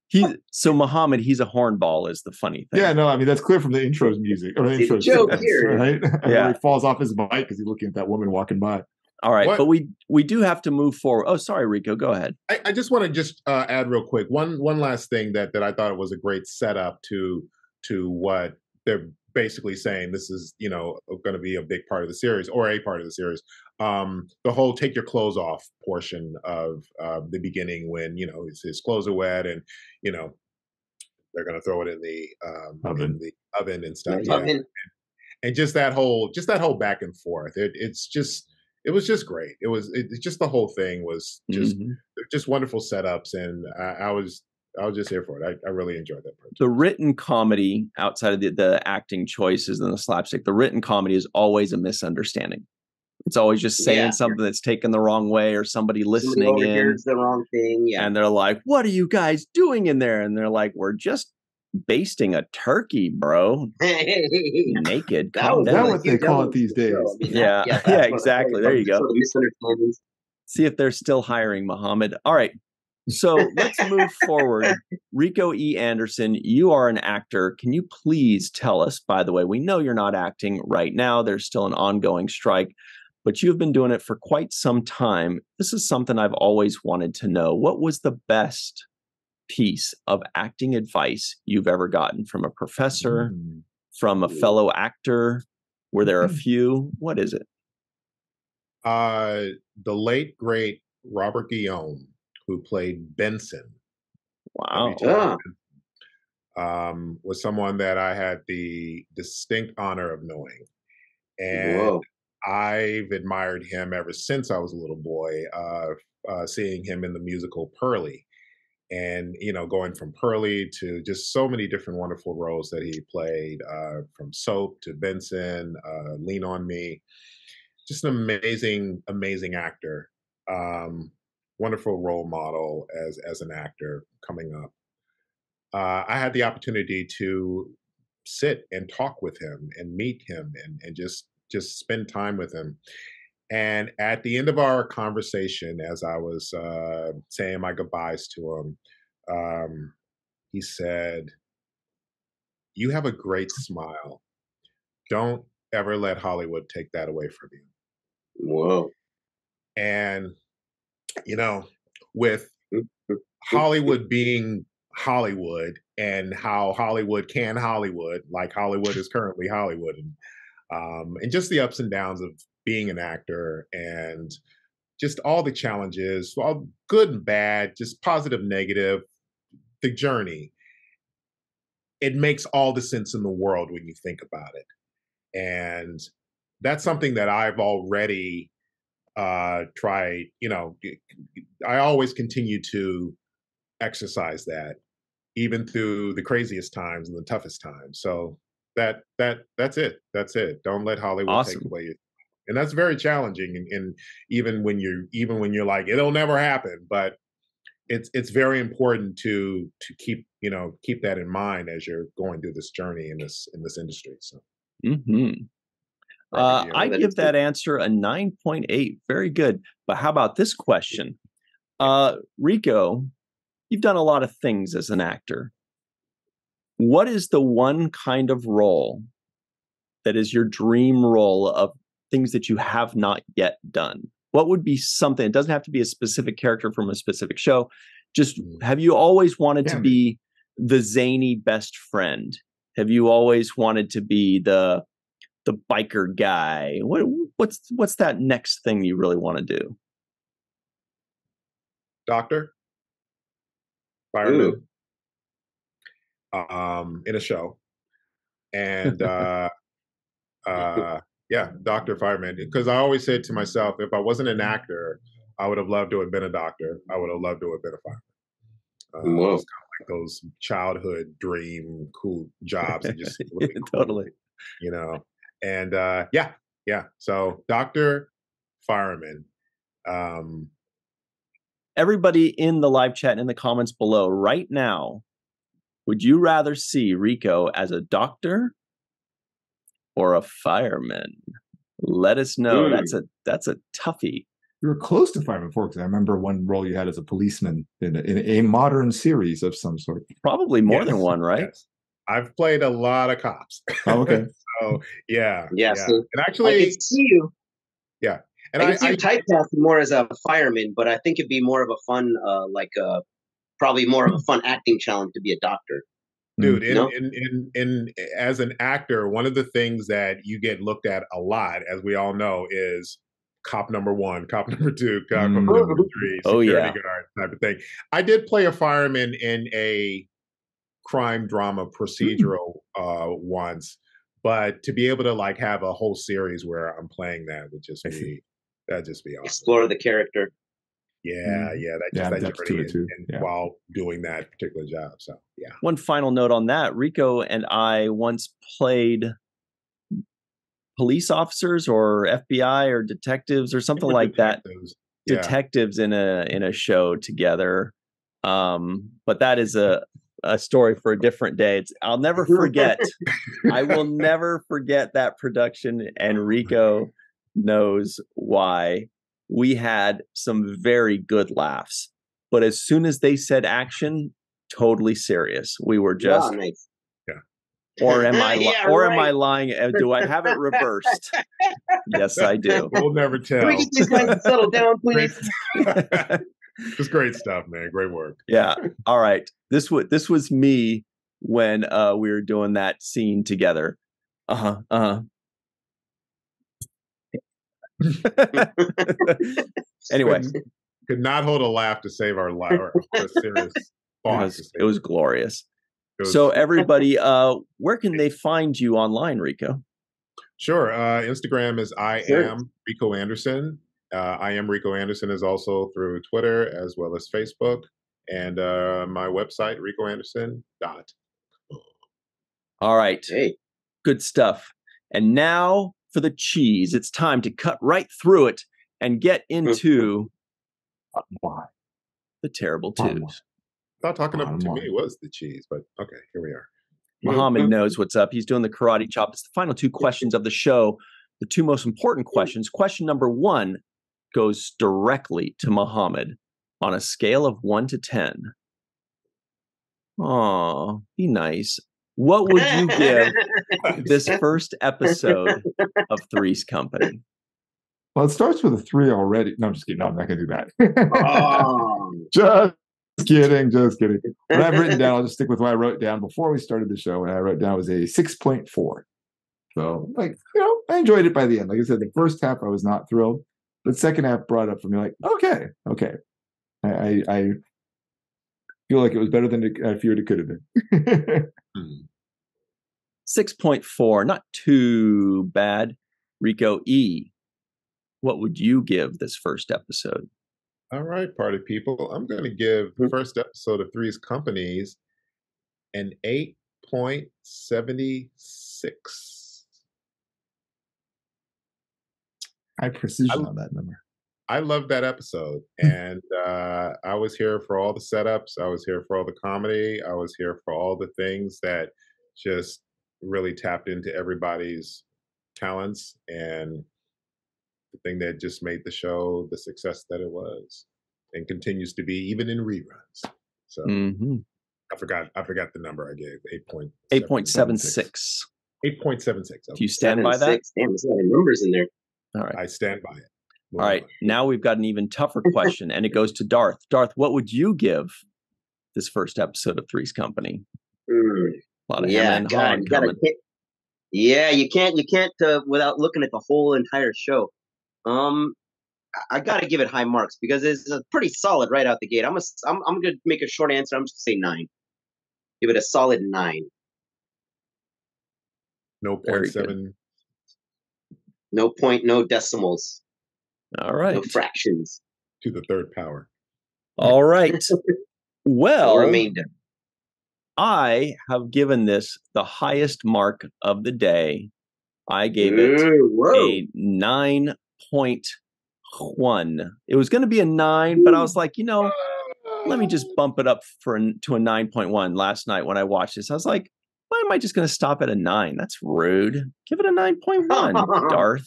he so Muhammad, he's a hornball, is the funny thing. Yeah, no, I mean that's clear from the intros music or the The intro joke sequence, here- right? Yeah. He falls off his bike because he's looking at that woman walking by. All right, What- but we we do have to move forward. Oh, sorry, Rico, go ahead. I, I just want to just uh, add real quick one one last thing that that I thought was a great setup to to what they're basically saying. This is you know going to be a big part of the series or a part of the series. Um, the whole take your clothes off portion of uh, the beginning when you know his, his clothes are wet and you know they're going to throw it in the um, in Oven. the oven and stuff. Yeah, Yeah. and- and just that whole just that whole back and forth. It, it's just it was just great. It was it, just the whole thing was just Mhm. just wonderful setups, and I, I was I was just here for it. I, I really enjoyed that part. the written comedy outside of the, the acting choices and the slapstick the written comedy is always a misunderstanding it's always just saying Yeah. something that's taken the wrong way or somebody Somebody listening in the wrong thing. Yeah. and they're like what are you guys doing in there and they're like we're just basting a turkey bro naked That calm was- Is that down. what they call it these days? Yeah, yeah, that's what- exactly. There you go. sort of see if they're still hiring Muhammad. All right. So let's move forward. Rico E. Anderson, you are an actor. Can you please tell us, by the way, we know you're not acting right now, there's still an ongoing strike, but you've been doing it for quite some time. This is something I've always wanted to know. What was the best piece of acting advice you've ever gotten from a professor, Mm. from a fellow actor? Were there a few? What is it? Uh, the late great Robert Guillaume, who played Benson, Wow. W.T. um, was someone that I had the distinct honor of knowing, and Whoa. I've admired him ever since I was a little boy. Uh, uh, seeing him in the musical Purlie, and you know, going from Purlie to just so many different wonderful roles that he played, uh, from Soap to Benson, uh, Lean on Me. Just an amazing, amazing actor. Um, wonderful role model as as an actor coming up. Uh, I had the opportunity to sit and talk with him and meet him and, and just just spend time with him. And at the end of our conversation, as I was uh, saying my goodbyes to him, um, he said, "You have a great smile. Don't ever let Hollywood take that away from you." Whoa. And you know, with mm, mm, mm, Hollywood being Hollywood and how Hollywood can Hollywood, like Hollywood is currently Hollywood, and um, and just the ups and downs of being an actor and just all the challenges, all good and bad, just positive, negative, the journey. It makes all the sense in the world when you think about it, and that's something that I've already uh tried. You know, I always continue to exercise that even through the craziest times and the toughest times. So that that that's it. That's it. Don't let Hollywood Awesome. take away your and that's very challenging and, and even when you're even when you're like it'll never happen but it's it's very important to to keep you know keep that in mind as you're going through this journey in this in this industry so hmm Uh, I give that answer a 9.8. Very good. But how about this question? Uh, Rico, you've done a lot of things as an actor. What is the one kind of role that is your dream role of things that you have not yet done? What would be something? It doesn't have to be a specific character from a specific show. Just Mm. have you always wanted to be the zany best friend? Have you always wanted to be the the biker guy? What what's what's that next thing you really want to do? doctor fireman um in a show and uh uh yeah doctor fireman because i always said to myself if i wasn't an actor i would have loved to have been a doctor i would have loved to have been a fireman uh, Whoa. kind of like those childhood dream cool jobs. And just really cool, totally. you know. And uh, yeah, yeah. So Doctor Fireman. Um, Everybody in the live chat and in the comments below right now, would you rather see Rico as a doctor or a fireman? Let us know. Mm. That's a that's a toughie. You were close to Fireman Four because I remember one role you had as a policeman in a, in a modern series of some sort. Probably more yes, than one, right? yes. I've played a lot of cops. Oh, okay. so yeah, Yeah, so And I actually, can see you. Yeah, and I I, can see you I, typecasting more as a fireman, but I think it'd be more of a fun, uh, like uh, probably more of a fun acting challenge to be a doctor. dude in, No? in, in in as an actor one of the things that you get looked at a lot as we all know is cop number one cop number two cop Mm. number three Oh, security yeah. guard type of thing i did play a fireman in a crime drama procedural uh once but to be able to like have a whole series where i'm playing that would just be that'd just be awesome Explore the character. yeah Mm. yeah that Yeah, just that depth to journey it too. and, Yeah. while doing that particular job so yeah One final note on that Rico and I once played police officers or FBI or detectives or something We're like that. detectives. Yeah. Detectives in a in a show together. Um, but that is a a story for a different day. It's I'll never forget. I will never forget that production, and Rico knows why. We had some very good laughs, but as soon as they said action, totally serious. We were just nice. or am I li- Yeah, or am I lying? Uh, Do I have it reversed? yes, I do. We'll never tell. Can we get these guys to settle down, please? Just great stuff, man. Great work. yeah. All right. This was this was me when uh we were doing that scene together. Uh-huh. Uh-huh. anyway, could not hold a laugh to save our life. A serious it was, it was glorious. It was- So everybody, uh where can they find you online, Rico? sure. Uh, Instagram is I Sure. am Rico Anderson. Uh, I am Rico Anderson is also through Twitter as well as Facebook, and uh, my website ricoanderson dot. All right. Hey, Good stuff. And now for the cheese. It's time to cut right through it and get into Why? the terrible Bottom twos. I thought talking up Bottom to me was the cheese, but okay, here we are. Muhammad knows what's up. He's doing the karate chop. It's the final two questions of the show. The two most important questions. Question number one goes directly to Muhammad on a scale of one to 10. Aw, be nice. What would you give this first episode of Three's Company? Well, it starts with a three already. No, I'm just kidding. No, I'm not going to do that. oh, just kidding. Just kidding. What I've written down, I'll just stick with what I wrote down before we started the show. And I wrote down was a 6.4. So, like, you know, I enjoyed it by the end. Like I said, the first half I was not thrilled. The second half brought up for me, like, okay, okay. I, I, I feel like it was better than I feared it could have been. Hmm. 6.4, not too bad. Rico E, what would you give this first episode? All right, party people. I'm going to give the first episode of Three's Companies an 8.76. High precision I- on that number. I love that episode. And uh, I was here for all the setups. I was here for all the comedy. I was here for all the things that just really tapped into everybody's talents and the thing that just made the show the success that it was and continues to be even in reruns. So Mm-hmm. I forgot I forgot the number I gave. 8.76. 8.76. 8.76. Do you stand by that? six. Damn, there's a lot of numbers in there. All right. I stand by it. All right. Now we've got an even tougher question, and it goes to Darth. Darth, what would you give this first episode of Three's Company? Mm, A lot of yeah, and God, you gotta coming. yeah, you can't, you can't uh, without looking at the whole entire show. Um, I- I gotta give it high marks because it's pretty solid right out the gate. I'm a, s- I'm, I'm gonna make a short answer. I'm just gonna say nine. Give it a solid nine. No Very good. seven. No point, no decimals, All right. no fractions. to the third power. All right. Well, remainder. I have given this the highest mark of the day. I gave it Ooh, whoa. a 9.1. It was going to be a 9, but I was like, you know, let me just bump it up for an, to a 9.1 last night when I watched this. I was like, why am I just going to stop at a 9? That's rude. Give it a 9.1, Darth.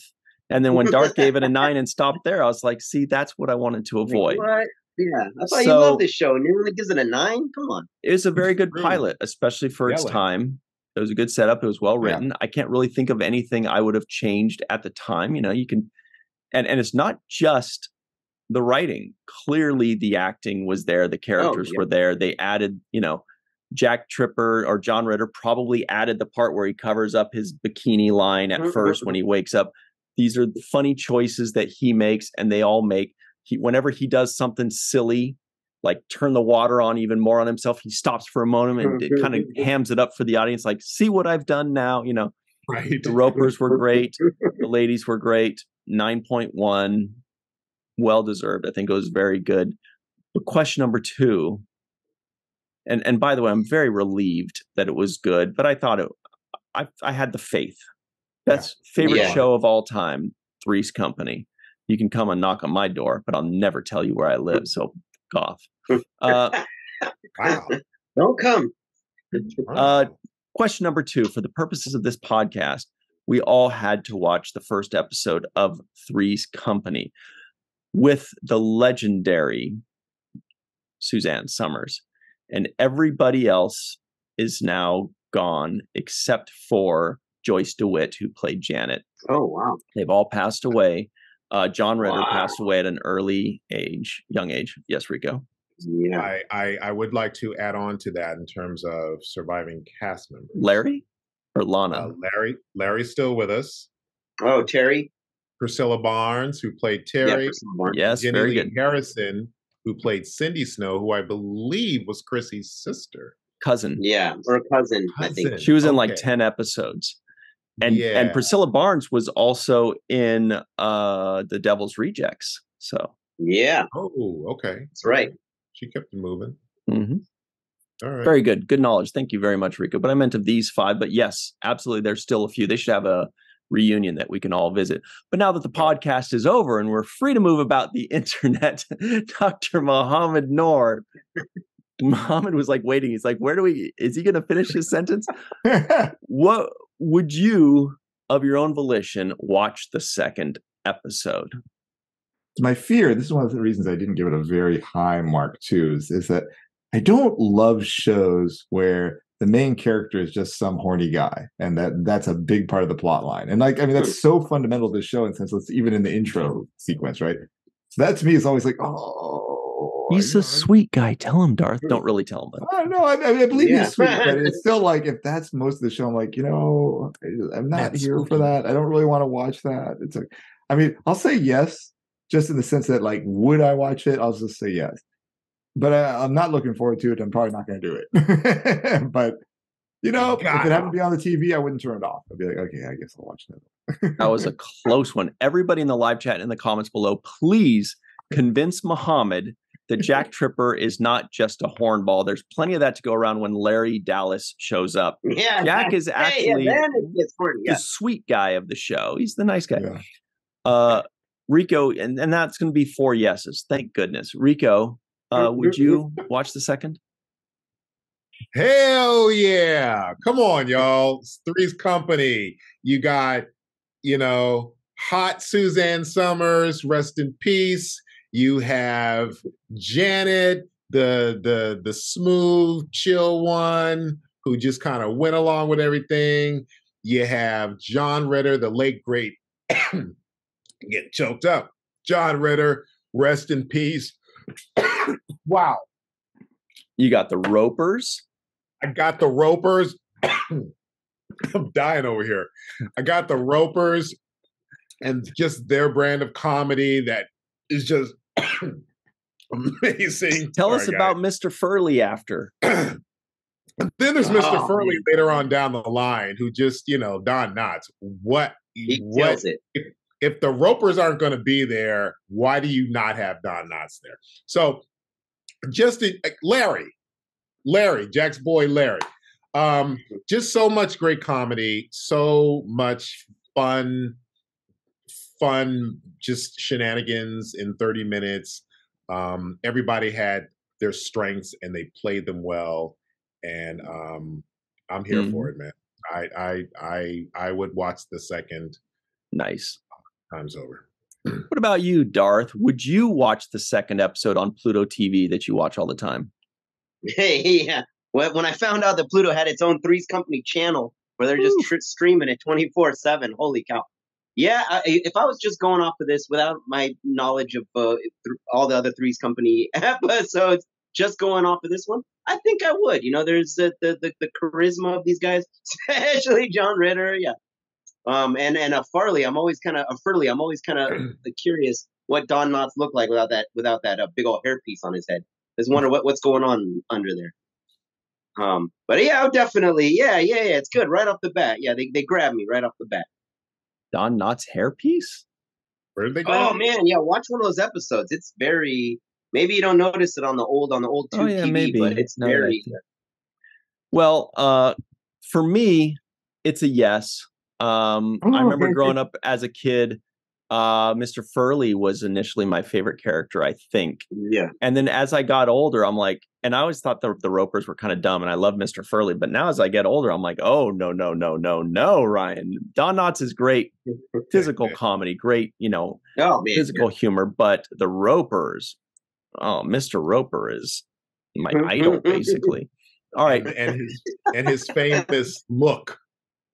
And then when Darth gave it a 9 and stopped there, I was like, see, that's what I wanted to avoid. What? Yeah, I thought you love this show, and you're gives it a nine. Come on. It was a very good pilot, especially for its Yelling. time. It was a good setup. It was well Yeah. written. I can't really think of anything I would have changed at the time. You know, you can, and and it's not just the writing. Clearly, the acting was there. The oh, characters Oh, yeah. were there. They added, you know, Jack Tripper or John Ritter probably added the part where he covers up his bikini line at Mhm. first when he wakes up. These are the funny choices that he makes, and they all make. He whenever he does something silly, like turn the water on even more on himself, he stops for a moment and it kind of hams it up for the audience, like, see what I've done now. You know, right. the ropers were great, the ladies were great. Nine point one, well deserved. I think it was very good. But question number two, and and by the way, I'm very relieved that it was good, but I thought it. I I had the faith. That's favorite Yeah. show of all time. Three's Company. You can come and knock on my door, but I'll never tell you where I live. So, cough. Uh, Wow. Don't come. Uh, question number two for the purposes of this podcast, we all had to watch the first episode of Three's Company with the legendary Suzanne Somers. And everybody else is now gone except for Joyce DeWitt, who played Janet. Oh wow. They've all passed away. Uh, John Ritter Wow. passed away at an early age, young age. Yes, Rico. Yeah. I, I I would like to add on to that in terms of surviving cast members. Larry or Lana? Uh, Larry Larry's still with us. Oh Terry. Priscilla Barnes, who played Terry. Priscilla Barnes. yes, Jenny very Lee good. Harrison, who played Cindy Snow, who I believe was Chrissy's sister. Cousin. Yeah, or cousin, I think. She was in like 10 episodes. And yeah. and Priscilla Barnes was also in uh The Devil's Rejects. So Yeah, Oh, okay. that's right. She kept it moving. mhm. All right. very good. Good knowledge. Thank you very much, Rico. But I meant of these five. But yes, absolutely. There's still a few. They should have a reunion that we can all visit. But now that the podcast is over and we're free to move about the internet, Dr. Mohammed Noor. Mohammed was like waiting. He's like, where do we is he gonna finish his sentence? what would you of your own volition watch the second episode my fear this is one of the reasons i didn't give it a very high mark too is, is that i don't love shows where the main character is just some horny guy and that that's a big part of the plot line and like i mean that's so fundamental to the show in sense it's even in the intro sequence right so that to me is always like oh he's I- a sweet guy tell him darth don't really tell him but I don't know. I, I, mean, I believe Yeah. he's sweet, but it's still like if that's most of the show, I'm like, you know, I- I'm not That's here for that. I don't really want to watch that. It's like, I mean, I'll say yes, just in the sense that, like, would I watch it? I'll just say yes, but I, I'm not looking forward to it. I'm probably not going to do it. but you know, if it happened to be on the TV, I wouldn't turn it off. I'd be like, okay, I guess I'll watch that. that was a close one everybody in the live chat and in the comments below please convince muhammad that jack tripper is not just a hornball there's plenty of that to go around when larry dallas shows up Yeah, jack is Hey, actually yeah, then it the Yeah. sweet guy of the show he's the nice guy Yeah. uh rico and, and that's going to be four yeses thank goodness rico uh would you watch the second Hell yeah. Come on, y'all. It's Three's Company. You got, you know, hot Suzanne Somers, rest in peace. You have Janet, the the the smooth, chill one who just kind of went along with everything. You have John Ritter, the late great get choked up. John Ritter, rest in peace. Wow. you got the ropers I got the ropers. I'm dying over here. I got the ropers and just their brand of comedy that is just amazing. tell us about mr furley after then there's Mr. Oh, Furley man. later on down the line who just, you know, Don Knotts. What He what it. if the ropers aren't going to be there, why do you not have Don Knotts there? So just like, Larry, Larry, Jack's boy Larry. Um, just so much great comedy, so much fun, fun, just shenanigans in 30 minutes. Um, everybody had their strengths and they played them well. And um, I'm here Mhm. for it, man. I I I I would watch the second Nice. times over. What about you, Darth? Would you watch the second episode on Pluto TV that you watch all the time? Hey, yeah. When when I found out that Pluto had its own Threes Company channel where they're just tr- streaming it 24 7, holy cow. Yeah, I, if I was just going off of this without my knowledge of uh, th- all the other Threes Company episodes, just going off of this one, I think I would. You know, there's the, the, the, the charisma of these guys, especially John Ritter. Yeah. Um, and and a Farley, I'm always kind of a Furley. I'm always kind of curious what Don Knotts look like without that without that uh, big old hairpiece on his head. I Just wonder what, what's going on under there. Um, but yeah, oh, definitely, yeah, yeah, yeah. It's good right off the bat. Yeah, they they grab me right off the bat. Don Knotts hairpiece? Where did they go? Oh man, yeah. Watch one of those episodes. It's very. Maybe you don't notice it on the old on the old Oh, tube yeah, TV, maybe. but it's Now that I very. Well, uh, for me, it's a yes. Um, Oh, I remember okay, growing up as a kid. Uh, Mr. Furley was initially my favorite character, I think. Yeah. And then as I got older, I'm like, and I always thought the, the Ropers were kind of dumb, and I love Mr. Furley. But now as I get older, I'm like, oh no, no, no, no, no, Ryan. Don Knotts is great physical comedy, great, you know, Oh man. physical humor, but the Ropers, oh, Mr. Roper is my idol, basically. All right. and, and his and his famous look.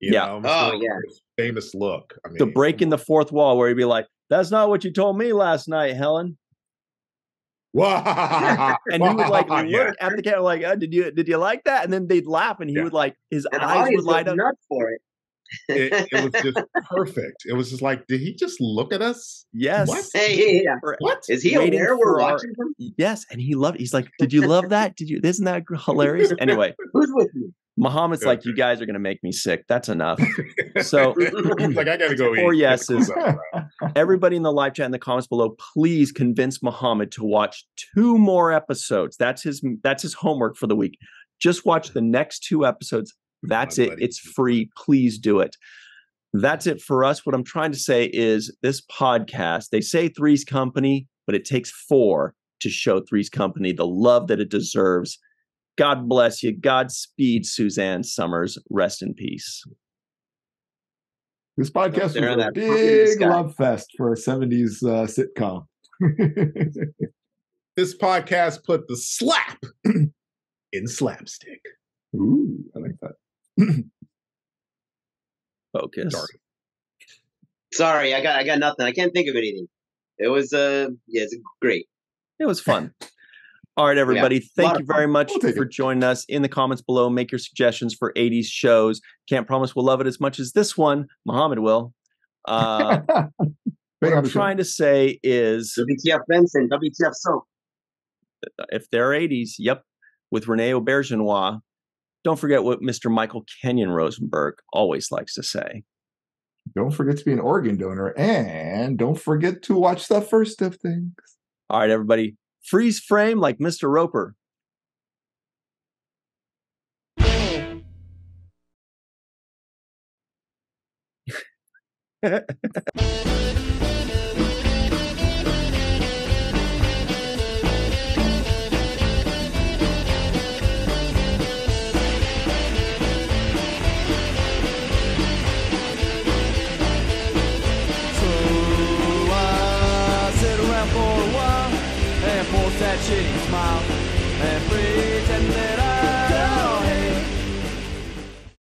You Yeah. know, Oh, yeah. Famous look. I mean, The break in the fourth wall where he'd be like, That's not what you told me last night, Helen. Wow. And he would like look Yeah. at the camera like, uh, did you did you like that? And then they'd laugh and he Yeah. would like his And eyes would light up. for it. it, it was just perfect. It was just like, did he just look at us? Yes. What? Hey, yeah. What? Is he Waiting aware we're our- watching him? Yes. And he loved he's like, Did you love that? Did you isn't that hilarious? Anyway, Who's with me? Muhammad's like, You guys are gonna make me sick. That's enough. So like, I gotta go eat. Four the yeses. clothes out, bro. everybody in the live chat in the comments below please convince muhammad to watch two more episodes that's his that's his homework for the week just watch the next two episodes that's it it's free please do it that's it for us what i'm trying to say is this podcast they say three's company but it takes four to show three's company the love that it deserves god bless you godspeed suzanne somers rest in peace This podcast was a big love fest for a 70s uh, sitcom. This podcast put the slap in slapstick. Ooh, I like that. focus Dark. Sorry, I got I got nothing. I can't think of anything. It was uh yeah, it's great. It was fun. All right, everybody. Thank you very much We'll for joining us. In the comments below, make your suggestions for 80s shows. Can't promise we'll love it as much as this one. Muhammad will. Uh, what I'm trying to say is WTF Benson, WTF Soap. if they're 80s, yep, with Rene Auberjonois, don't forget what Mr. Michael Kenyon Rosenberg always likes to say. Don't forget to be an organ donor and don't forget to watch the first of things. All right, everybody. Freeze frame like Mr. Roper.